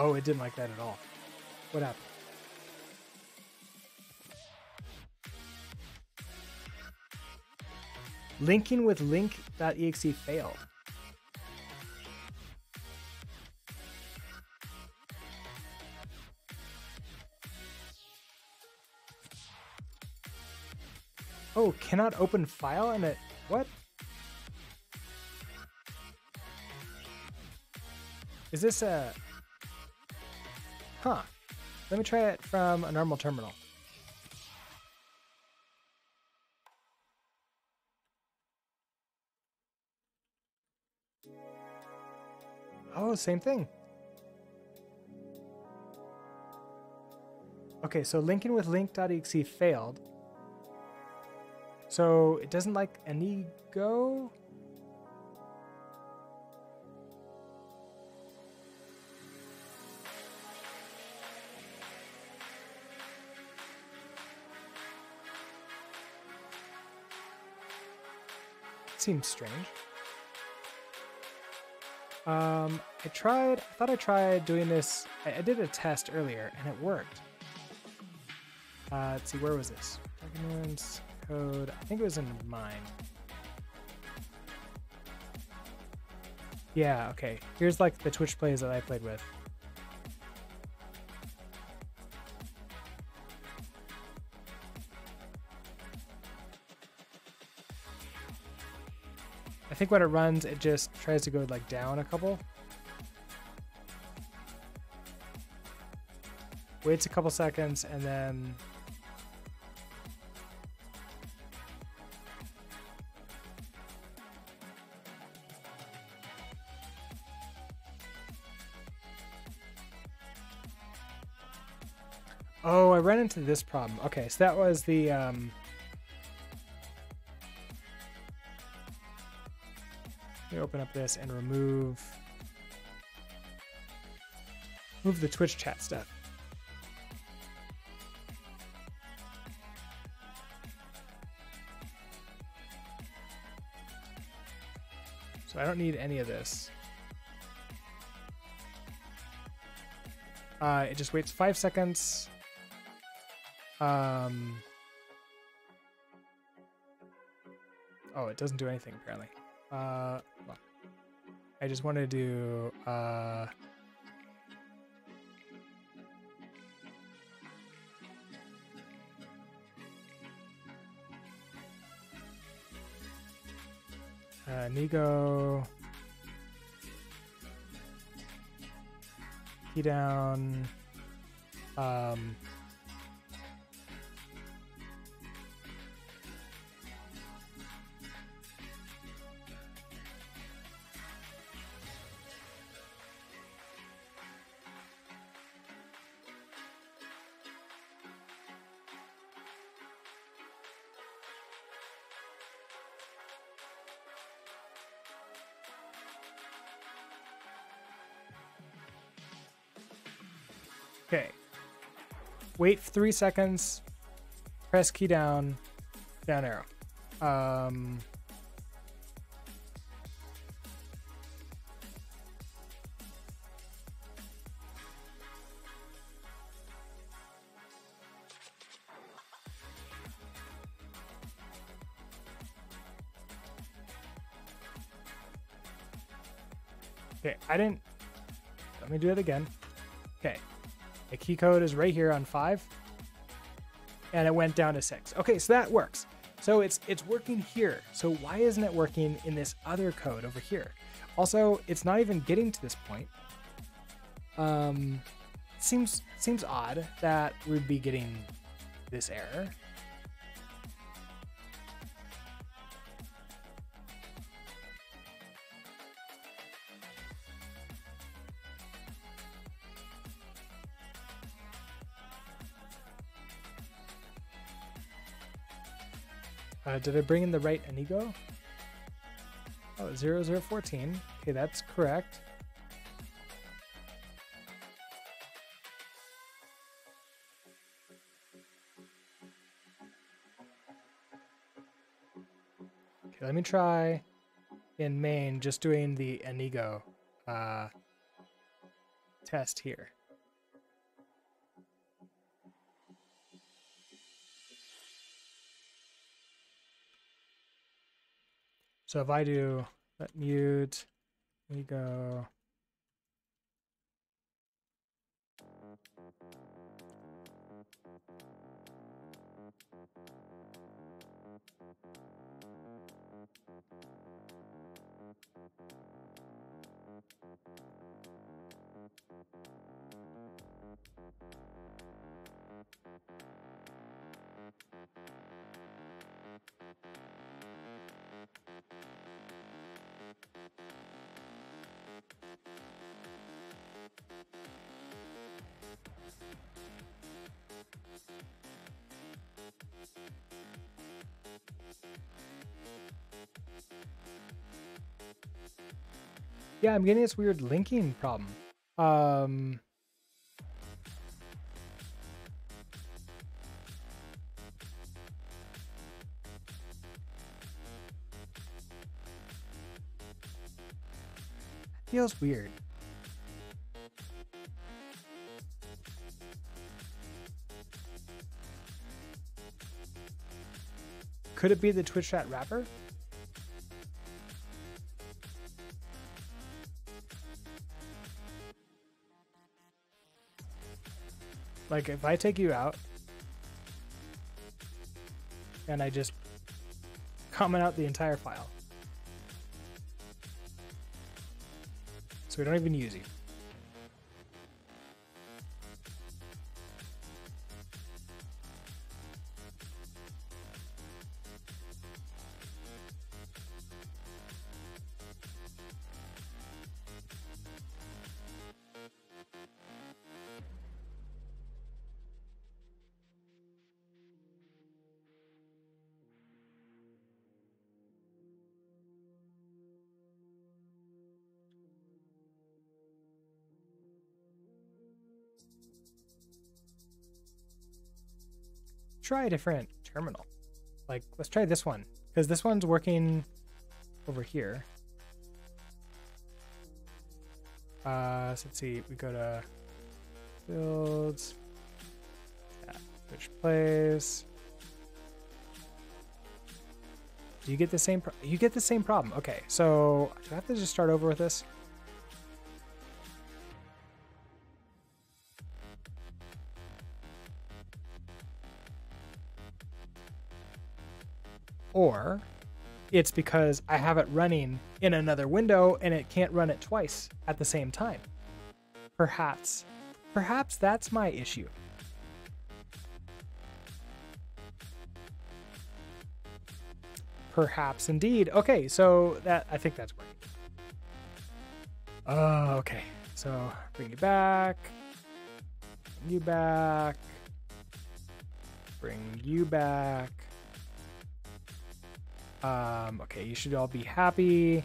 Oh, it didn't like that at all. What happened? Linking with link.exe failed. Oh, cannot open file and it what? Is this a Huh. Let me try it from a normal terminal. Oh, same thing. Okay, so linking with link.exe failed. So it doesn't like any go. Seems strange. Um, I tried, I thought I tried doing this, I, I did a test earlier and it worked. Uh, let's see, where was this? Documents, code. I think it was in mine. Yeah, okay. Here's like the Twitch plays that I played with. Think when it runs, it just tries to go like down a couple. Waits a couple seconds and then Oh, I ran into this problem. Okay, so that was the um open up this and remove move the Twitch chat stuff. So I don't need any of this. Uh, it just waits five seconds. Um. Oh, it doesn't do anything apparently. Uh, I just want to do uh. Uh, Nigo key down. Um, Okay. Wait three seconds. Press key down. Down arrow. Um, okay, I didn't. Let me do it again. Key code is right here on five. And it went down to six. Okay, so that works. So it's it's working here. So why isn't it working in this other code over here? Also, it's not even getting to this point. Um, seems seems odd that we'd be getting this error. Uh, did I bring in the right Enigo? Oh, 0014. Okay, that's correct. Okay, let me try in main just doing the Enigo uh, test here. So if I do let mute, we go. Yeah, I'm getting this weird linking problem. Um, feels weird. Could it be the Twitch chat wrapper? Like if I take you out and I just comment out the entire file. We don't even use you. Try a different terminal. Like, let's try this one, because this one's working over here. Uh, so let's see, we go to builds, yeah, which place. Do you get the same, you get the same problem. Okay, so do I have to just start over with this? It's because I have it running in another window and it can't run it twice at the same time. Perhaps. Perhaps that's my issue. Perhaps indeed. Okay, so that I think that's right. Uh, okay, so bring you back. Bring you back. Bring you back. Um, okay, you should all be happy.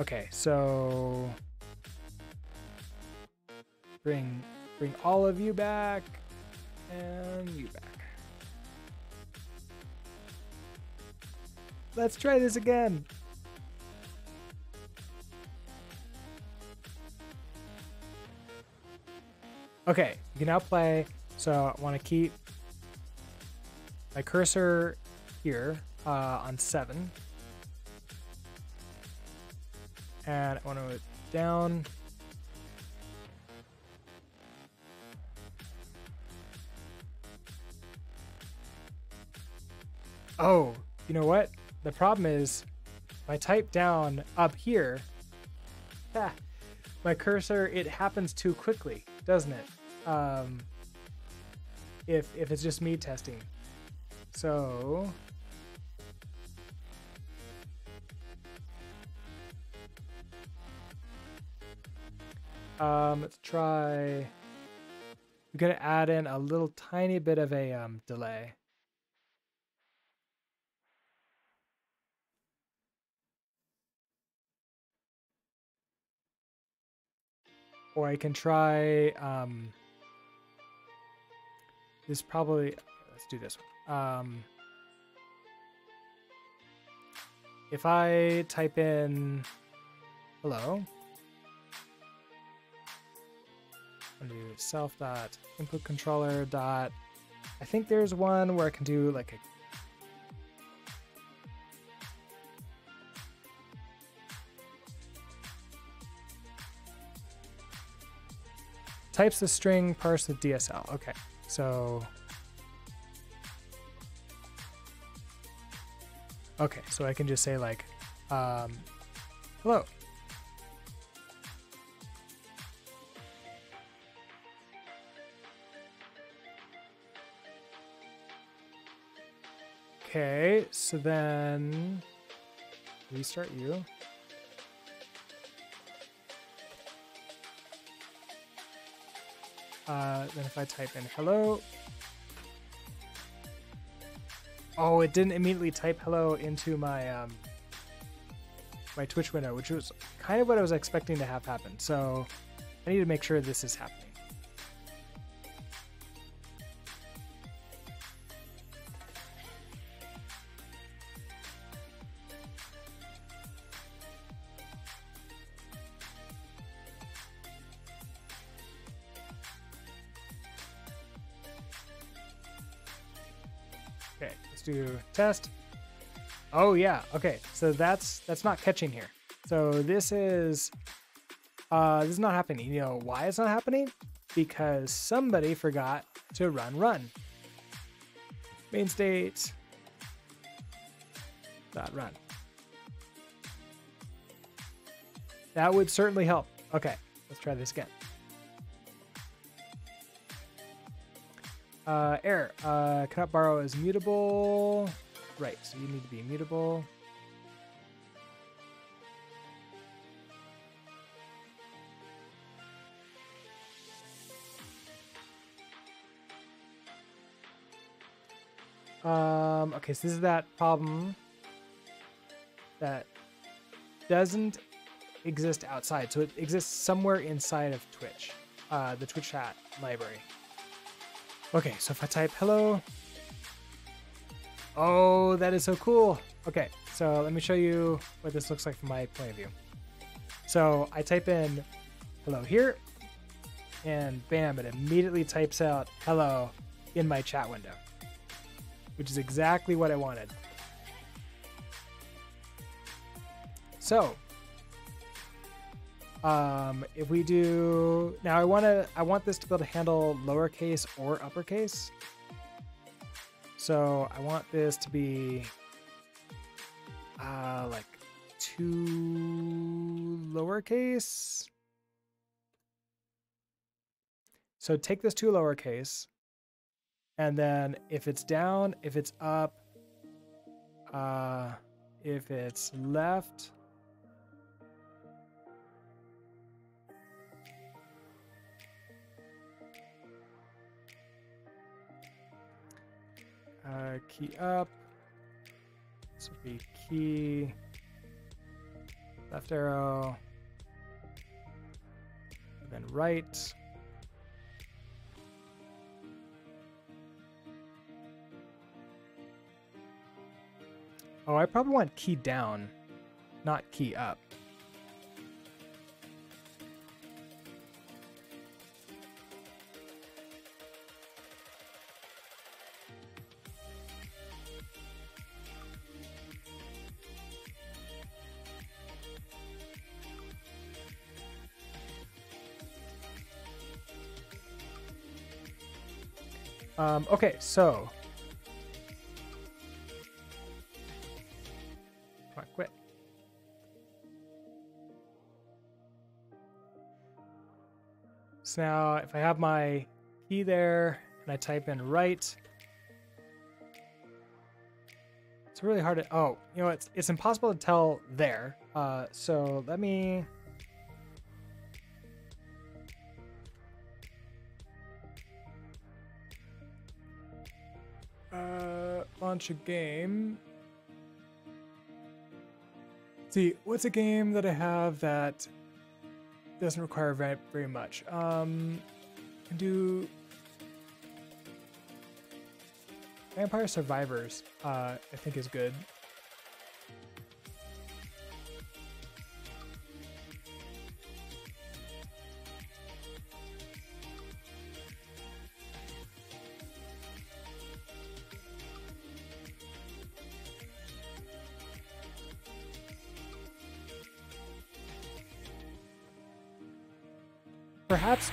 Okay, so bring bring all of you back and you back. Let's try this again. Okay, you can now play. So I want to keep my cursor here uh, on seven. And I want to down. Oh, you know what? The problem is if I type down up here, ah, my cursor, it happens too quickly, doesn't it? Um, if, if it's just me testing. So Um, let's try. We're gonna add in a little tiny bit of a um, delay. Or I can try. Um, this probably. Let's do this one. Um, if I type in hello. Do self dot input controller dot. I think there's one where I can do like a types the string, parse the DSL. Okay, so okay, so I can just say like, um, hello. Okay, so then restart you. Uh, then if I type in hello. Oh, it didn't immediately type hello into my um, my Twitch window, which was kind of what I was expecting to have happen. So I need to make sure this is happening. Test. Oh yeah, okay. So that's that's not catching here. So this is uh this is not happening. You know why it's not happening? Because somebody forgot to run run. Main state dot run. That would certainly help. Okay, let's try this again. Uh, error. Uh, cannot borrow is mutable. Right, so you need to be immutable. Um, okay, so this is that problem that doesn't exist outside. So it exists somewhere inside of Twitch, uh, the Twitch chat library. Okay, so if I type hello. Oh, that is so cool. Okay, so let me show you what this looks like from my point of view. So I type in hello here, and bam, it immediately types out hello in my chat window, which is exactly what I wanted. So um, if we do now, I want to I want this to be able to handle lowercase or uppercase. So I want this to be uh, like two lowercase. So take this to lowercase, and then if it's down, if it's up, uh, if it's left, uh, key up. This would be key, left arrow, then right. Oh, I probably want key down, not key up. Um, okay, so. Come on, quit. So now, if I have my key there and I type in right, it's really hard to. Oh, you know, it's it's impossible to tell there. Uh, so let me. Launch a game. See, what's a game that I have that doesn't require very, very much? Um, can do Vampire Survivors. Uh, I think is good.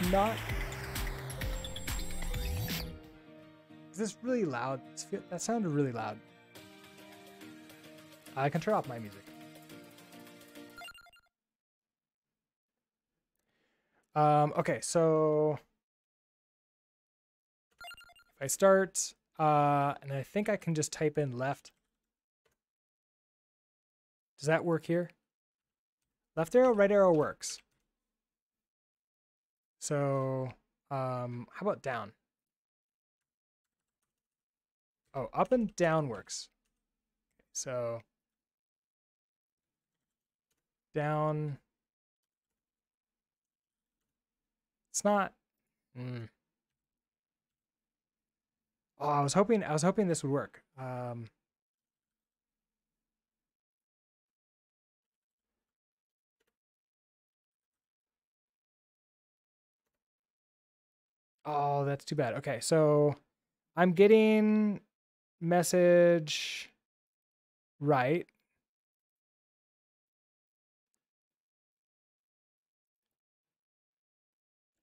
Not. Is this really loud? That sounded really loud. I can turn off my music. Um, okay, so if I start, uh, and I think I can just type in left. Does that work here? Left arrow, right arrow works. So, um, how about down? Oh, up and down works. So, down. It's not. Mm. Oh, I was hoping. I was hoping this would work. Um, Oh, that's too bad. Okay, so I'm getting message right.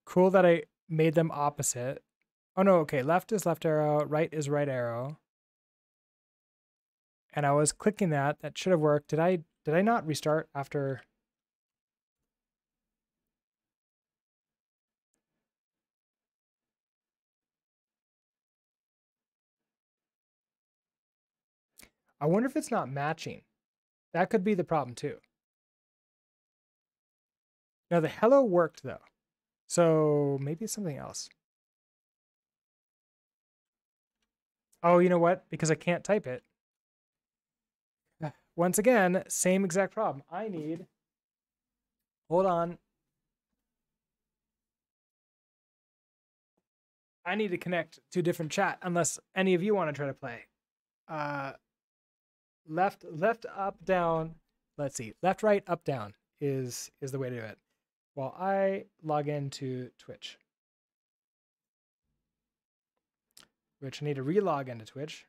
Cool that I made them opposite. Oh no, okay, left is left arrow, right is right arrow. And I was clicking that, that should have worked. Did I did I not restart after I wonder if it's not matching. That could be the problem too. Now the hello worked though. So maybe it's something else. Oh, you know what? Because I can't type it. Once again, same exact problem. I need, hold on. I need to connect to a different chat unless any of you want to try to play. Uh, left left up down let's see left right up down is is the way to do it. While i log into twitch which i need to relog into twitch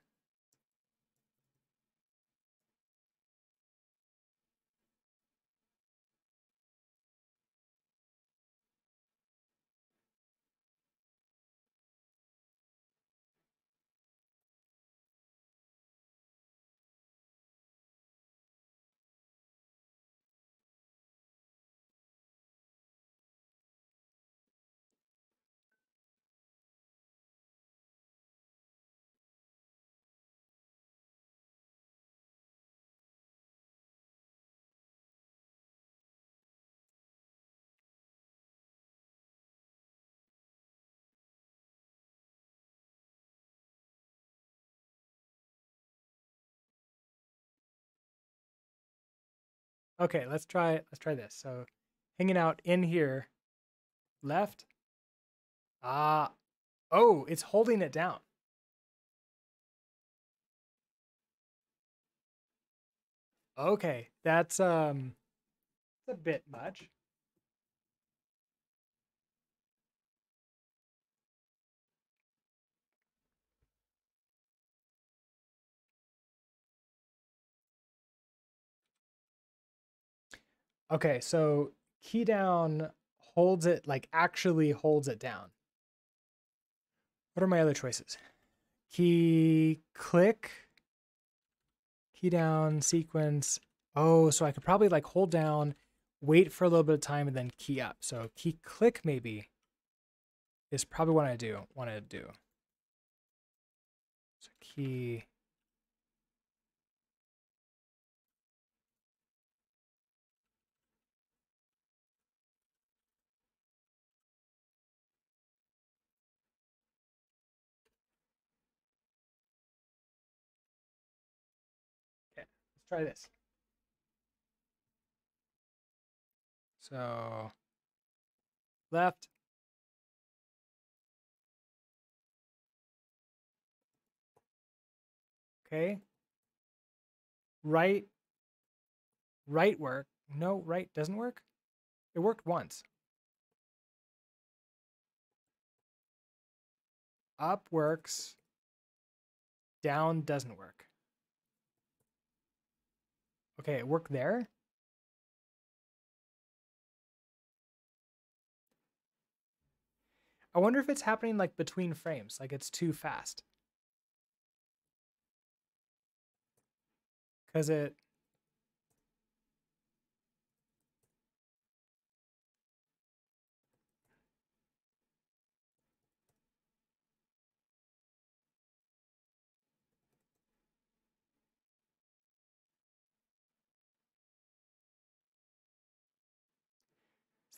Okay, let's try let's try this. So hanging out in here, left. Ah, oh, it's holding it down. Okay, that's um, a bit much. Okay, so key down holds it, like actually holds it down. What are my other choices? Key click, key down, sequence. Oh, so I could probably like hold down, wait for a little bit of time, and then key up. So key click maybe is probably what I do want to do. So key try this. So left. Okay. Right. Right work. No, right doesn't work. It worked once. Up works. Down doesn't work. Okay, it worked there. I wonder if it's happening like between frames, like it's too fast. Because it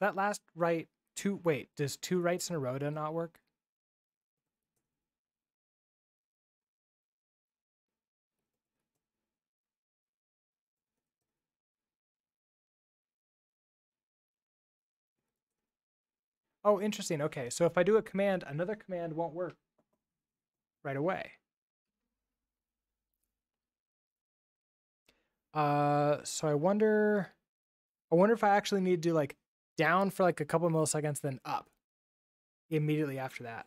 that last right two wait, does two rights in a row not work? Oh, interesting. Okay, so if I do a command, another command won't work right away. Uh, so I wonder, I wonder if I actually need to do like down for like a couple milliseconds, then up immediately after that.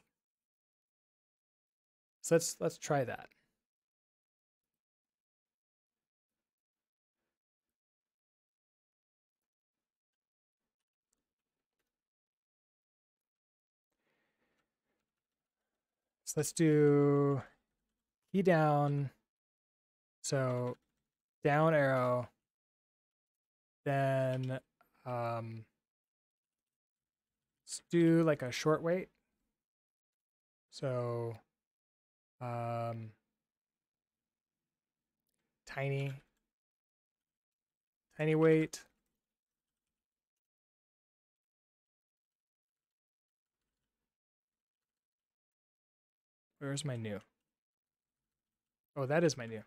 So let's let's try that. So let's do key down. So down arrow, then um, let's do like a short wait. So, um, tiny, tiny wait. Where's my new? Oh, that is my new.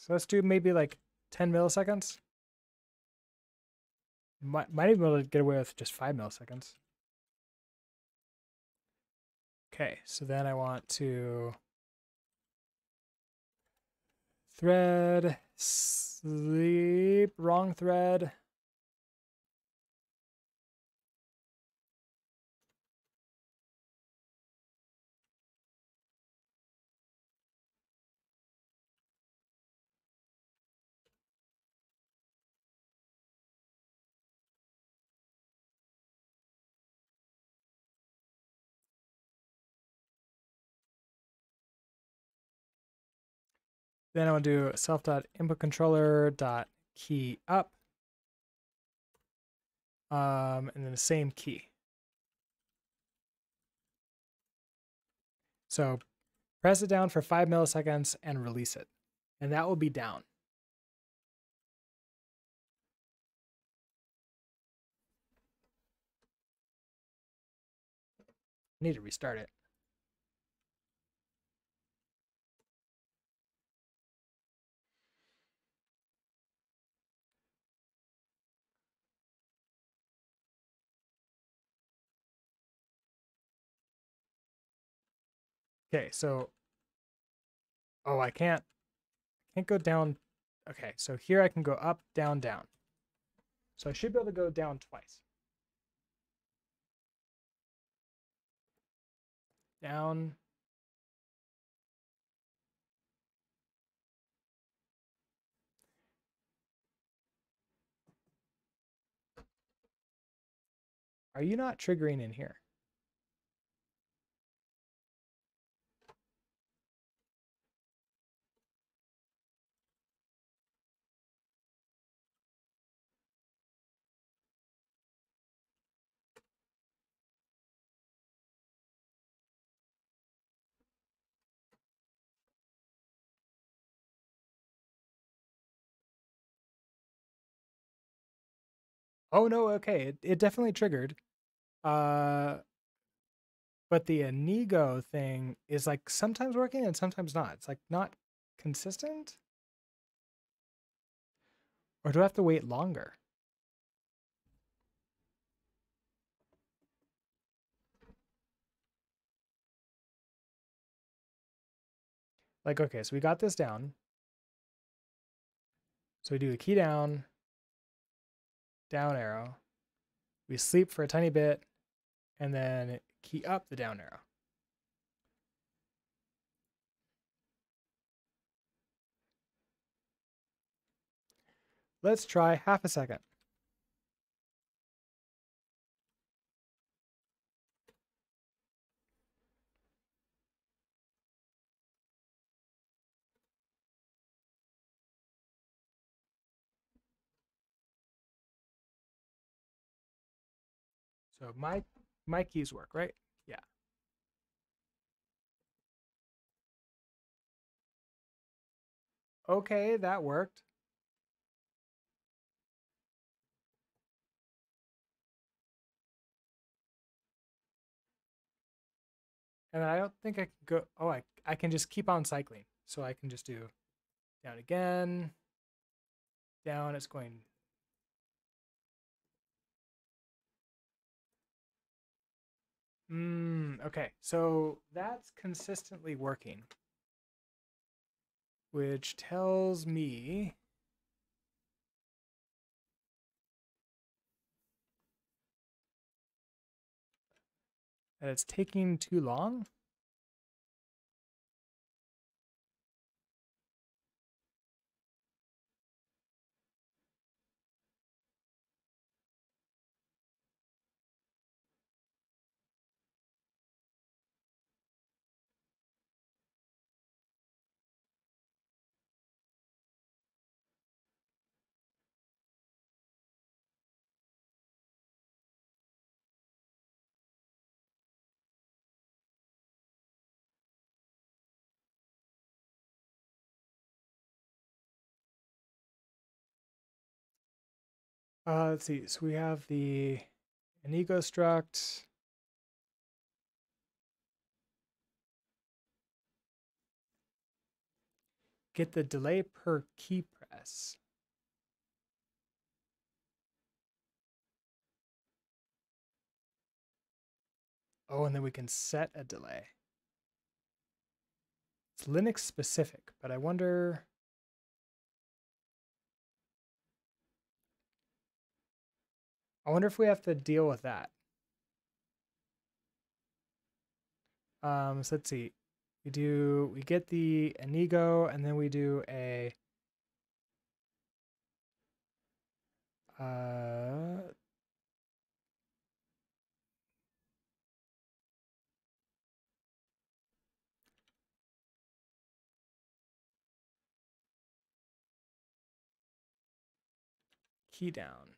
So let's do maybe like 10 milliseconds. Might, might even be able to get away with just 5 milliseconds. Okay, so then I want to thread, sleep, wrong thread. Then I want to do self dot input controller dot key up. Um, and then the same key. So press it down for five milliseconds and release it and that will be down. I need to restart it. Okay, so oh, I can't can't go down. Okay, so here I can go up, down, down. So I should be able to go down twice. Down. Are you not triggering in here? Oh no, okay, it, it definitely triggered. Uh but the Enigo thing is like sometimes working and sometimes not. It's like not consistent. Or do I have to wait longer? Like, okay, so we got this down. So we do a key down, down arrow. We sleep for a tiny bit and then key up the down arrow. Let's try half a second. So my my keys work, right? Yeah. Okay, that worked. And I don't think I can go, oh, I, I can just keep on cycling. So I can just do down again, down, it's going Mm, okay, so that's consistently working, which tells me that it's taking too long. Uh, let's see. So we have the Enigo struct. Get the delay per key press. Oh, and then we can set a delay. It's Linux specific, but I wonder I wonder if we have to deal with that. Um, so let's see. We do, we get the Enigo, and then we do a, uh, key down.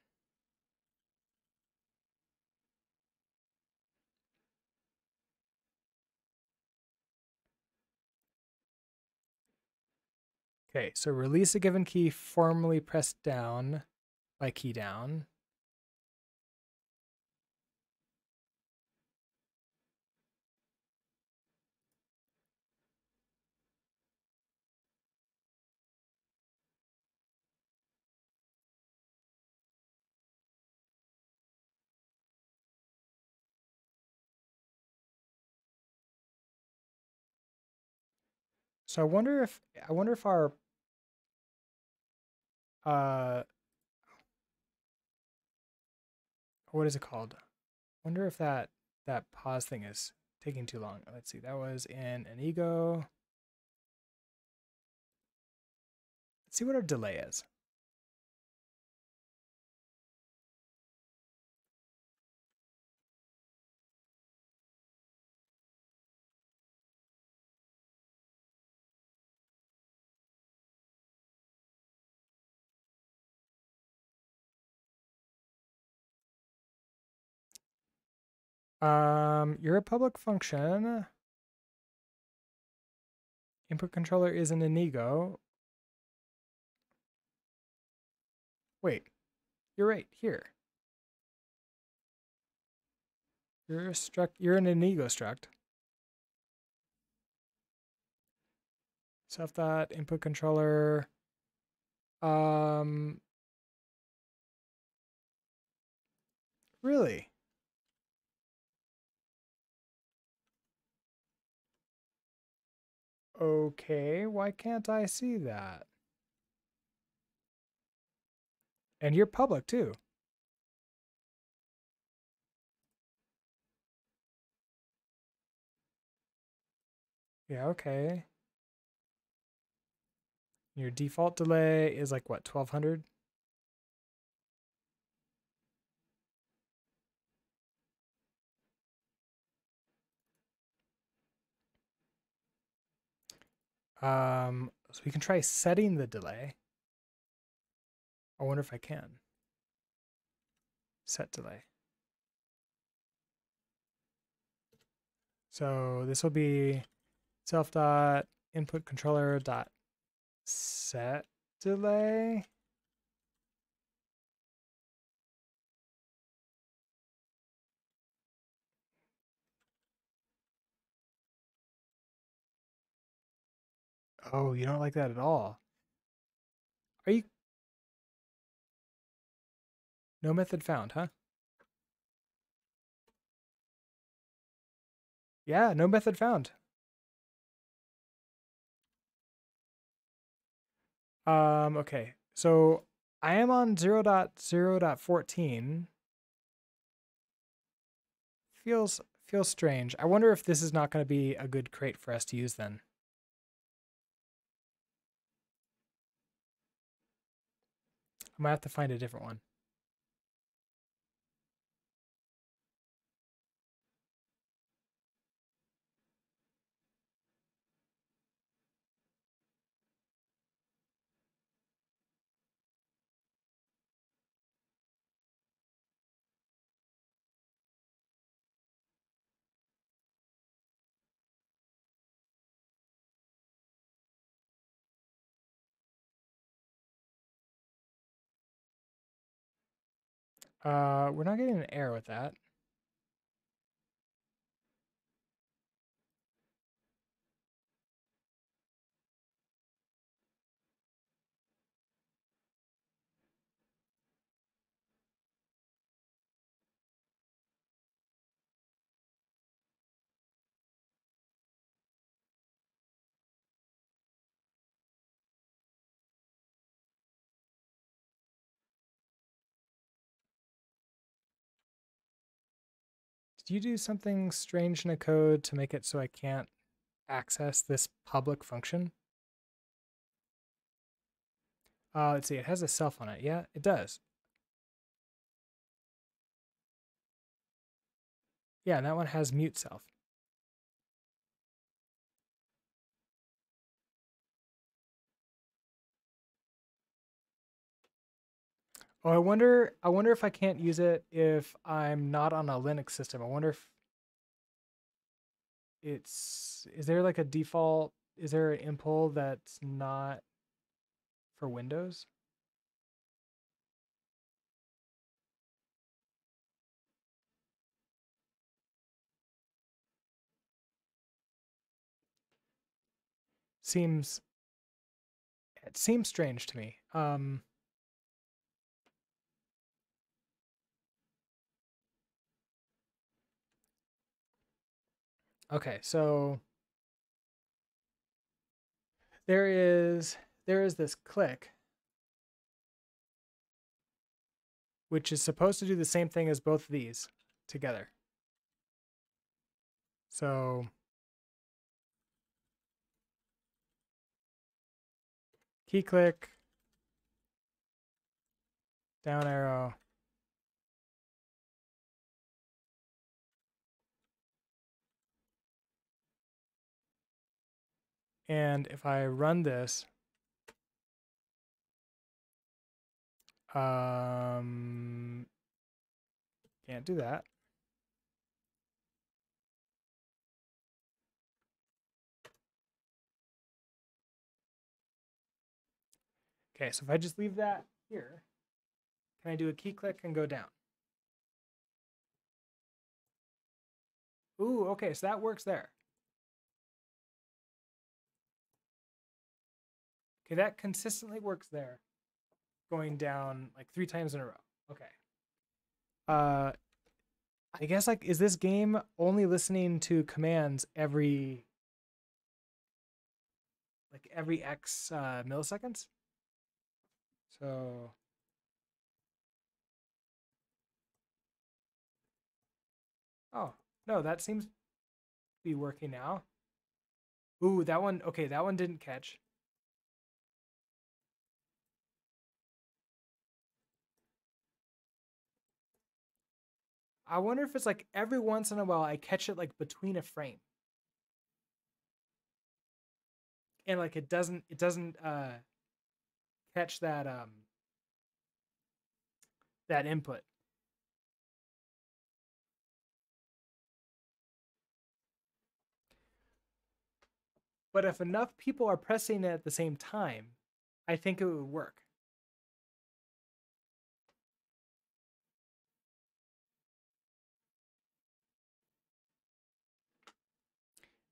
Okay, so release a given key formally pressed down by key down. So I wonder if I wonder if our uh what is it called? Wonder if that that pause thing is taking too long. Let's see. That was in Enigo. Let's see what our delay is. Um, you're a public function. Input controller is an Enigo. Wait, you're right here. You're a struct. You're an Enigo struct. Self dot input controller. Um. Really? Okay, why can't I see that? And you're public too. Yeah, okay. Your default delay is like what, 1200? Um, so we can try setting the delay. I wonder if I can. Set delay. So this will be self dot input controller dot set delay. Oh, you don't like that at all. Are you no method found, huh? Yeah, no method found. Um, okay. So I am on 0 0.0.14. Feels feels strange. I wonder if this is not going to be a good crate for us to use then. Might have to find a different one. Uh, we're not getting an error with that. Did you do something strange in a code to make it so I can't access this public function? Uh, let's see, it has a self on it. Yeah, it does. Yeah, and that one has mut self. Oh, I wonder. I wonder if I can't use it if I'm not on a Linux system. I wonder if it's is there like a default? Is there an impl that's not for Windows. Seems it seems strange to me. Um Okay, so there is there is this click which is supposed to do the same thing as both of these together. So key click down arrow And if I run this, um, can't do that. Okay, so if I just leave that here, can I do a key click and go down? Ooh, okay, so that works there. Okay, that consistently works there. Going down like three times in a row. Okay. Uh I guess like is this game only listening to commands every like every X uh, milliseconds? So Oh, no, that seems to be working now. Ooh, that one okay, that one didn't catch. I wonder if it's like every once in a while I catch it like between a frame. And like it doesn't it doesn't uh catch that um that input. But if enough people are pressing it at the same time, I think it would work.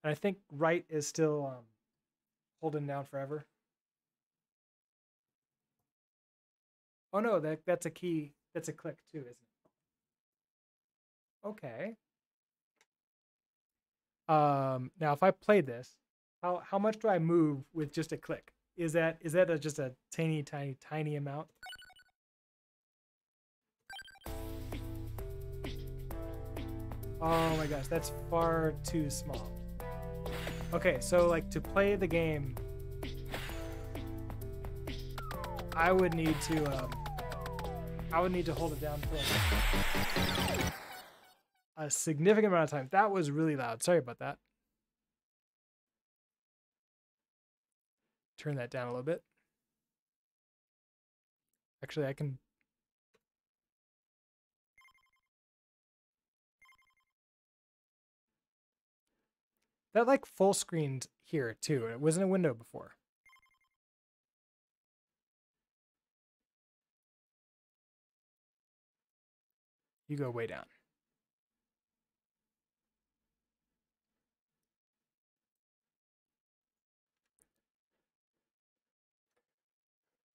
And I think right is still um, holding down forever. Oh no, that that's a key. That's a click too, isn't it? Okay. Um, now if I play this, how how much do I move with just a click? Is that is that a, just a tiny tiny tiny amount? Oh my gosh, that's far too small. Okay, so like to play the game, I would need to um, I would need to hold it down for a significant amount of time. That was really loud. Sorry about that. Turn that down a little bit. Actually, I can That like full screened here too. It wasn't a window before. You go way down.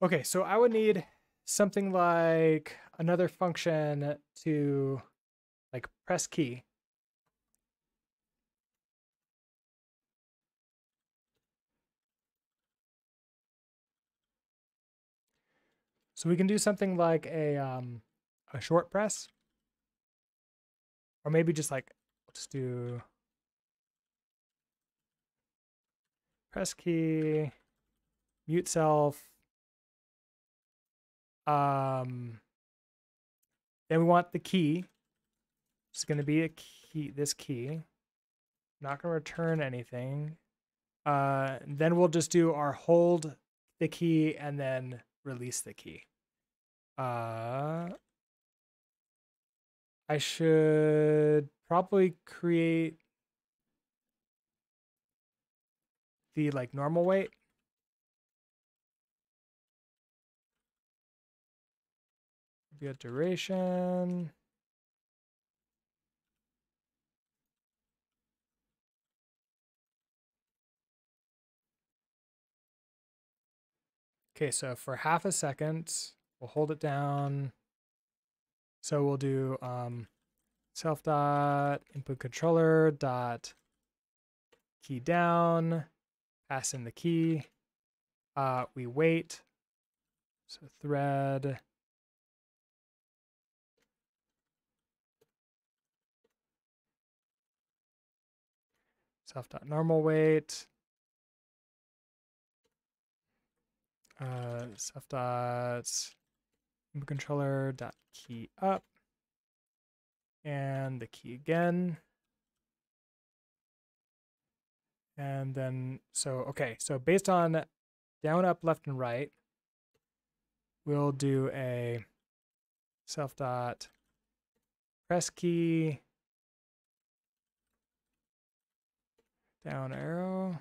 Okay, so I would need something like another function to like press key So we can do something like a um, a short press, or maybe just like let's do press key, mut self. Um, then we want the key. It's going to be a key. This key. Not going to return anything. Uh, then we'll just do our hold the key and then release the key. Uh, I should probably create the like normal weight. Be a duration. Okay, so for half a second, we'll hold it down. So we'll do um, self dot input controller dot key down, pass in the key. Uh, we wait. So thread. Self dot normal wait. Uh, self dot controller dot key up. And the key again. And then, so, okay, so based on down, up, left, and right, we'll do a self dot press key. Down arrow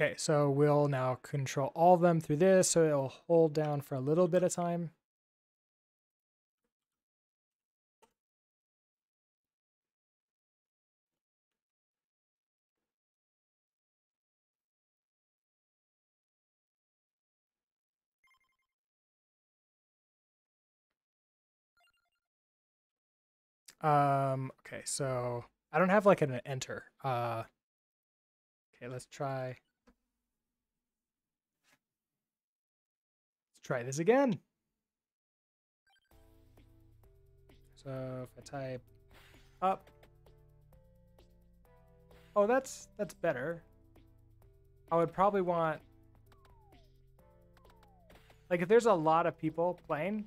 Okay, so we'll now control all of them through this, so it'll hold down for a little bit of time. Um, okay, so I don't have like an enter. Uh, okay, let's try. Try this again. So if I type up, oh, that's that's better. I would probably want, like, if there's a lot of people playing,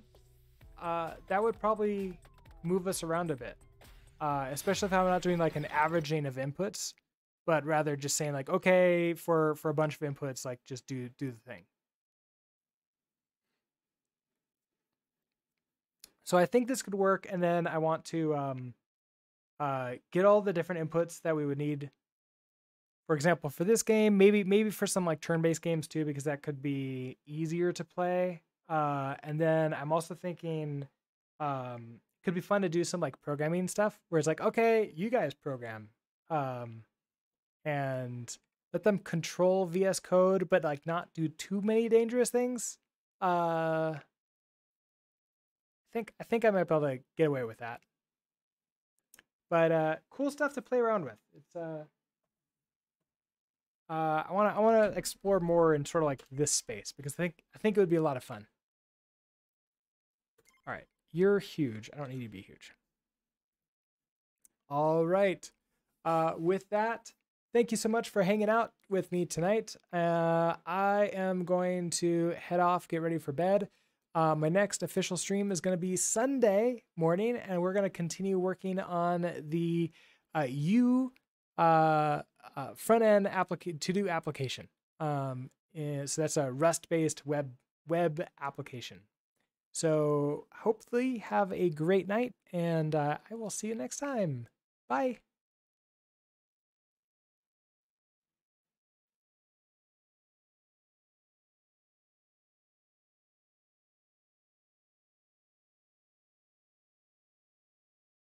uh, that would probably move us around a bit. Uh, especially if I'm not doing like an averaging of inputs, but rather just saying like, okay, for for a bunch of inputs, like just do do the thing. So I think this could work. And then I want to um, uh, get all the different inputs that we would need. For example, for this game, maybe maybe for some like turn-based games too, because that could be easier to play. Uh, and then I'm also thinking um, could be fun to do some like programming stuff where it's like, okay, you guys program, um, and let them control VS Code, but like not do too many dangerous things. Uh, think I think I might be able to get away with that. But uh, cool stuff to play around with. It's uh, uh, I want to I want to explore more in sort of like this space because I think I think it would be a lot of fun. All right, you're huge. I don't need to be huge. All right. Uh, with that, thank you so much for hanging out with me tonight. Uh, I am going to head off, get ready for bed. Uh, my next official stream is going to be Sunday morning, and we're going to continue working on the uh, Yew uh, uh, front end applica- to do application. Um, so that's a Rust based web web application. So hopefully have a great night, and uh, I will see you next time. Bye.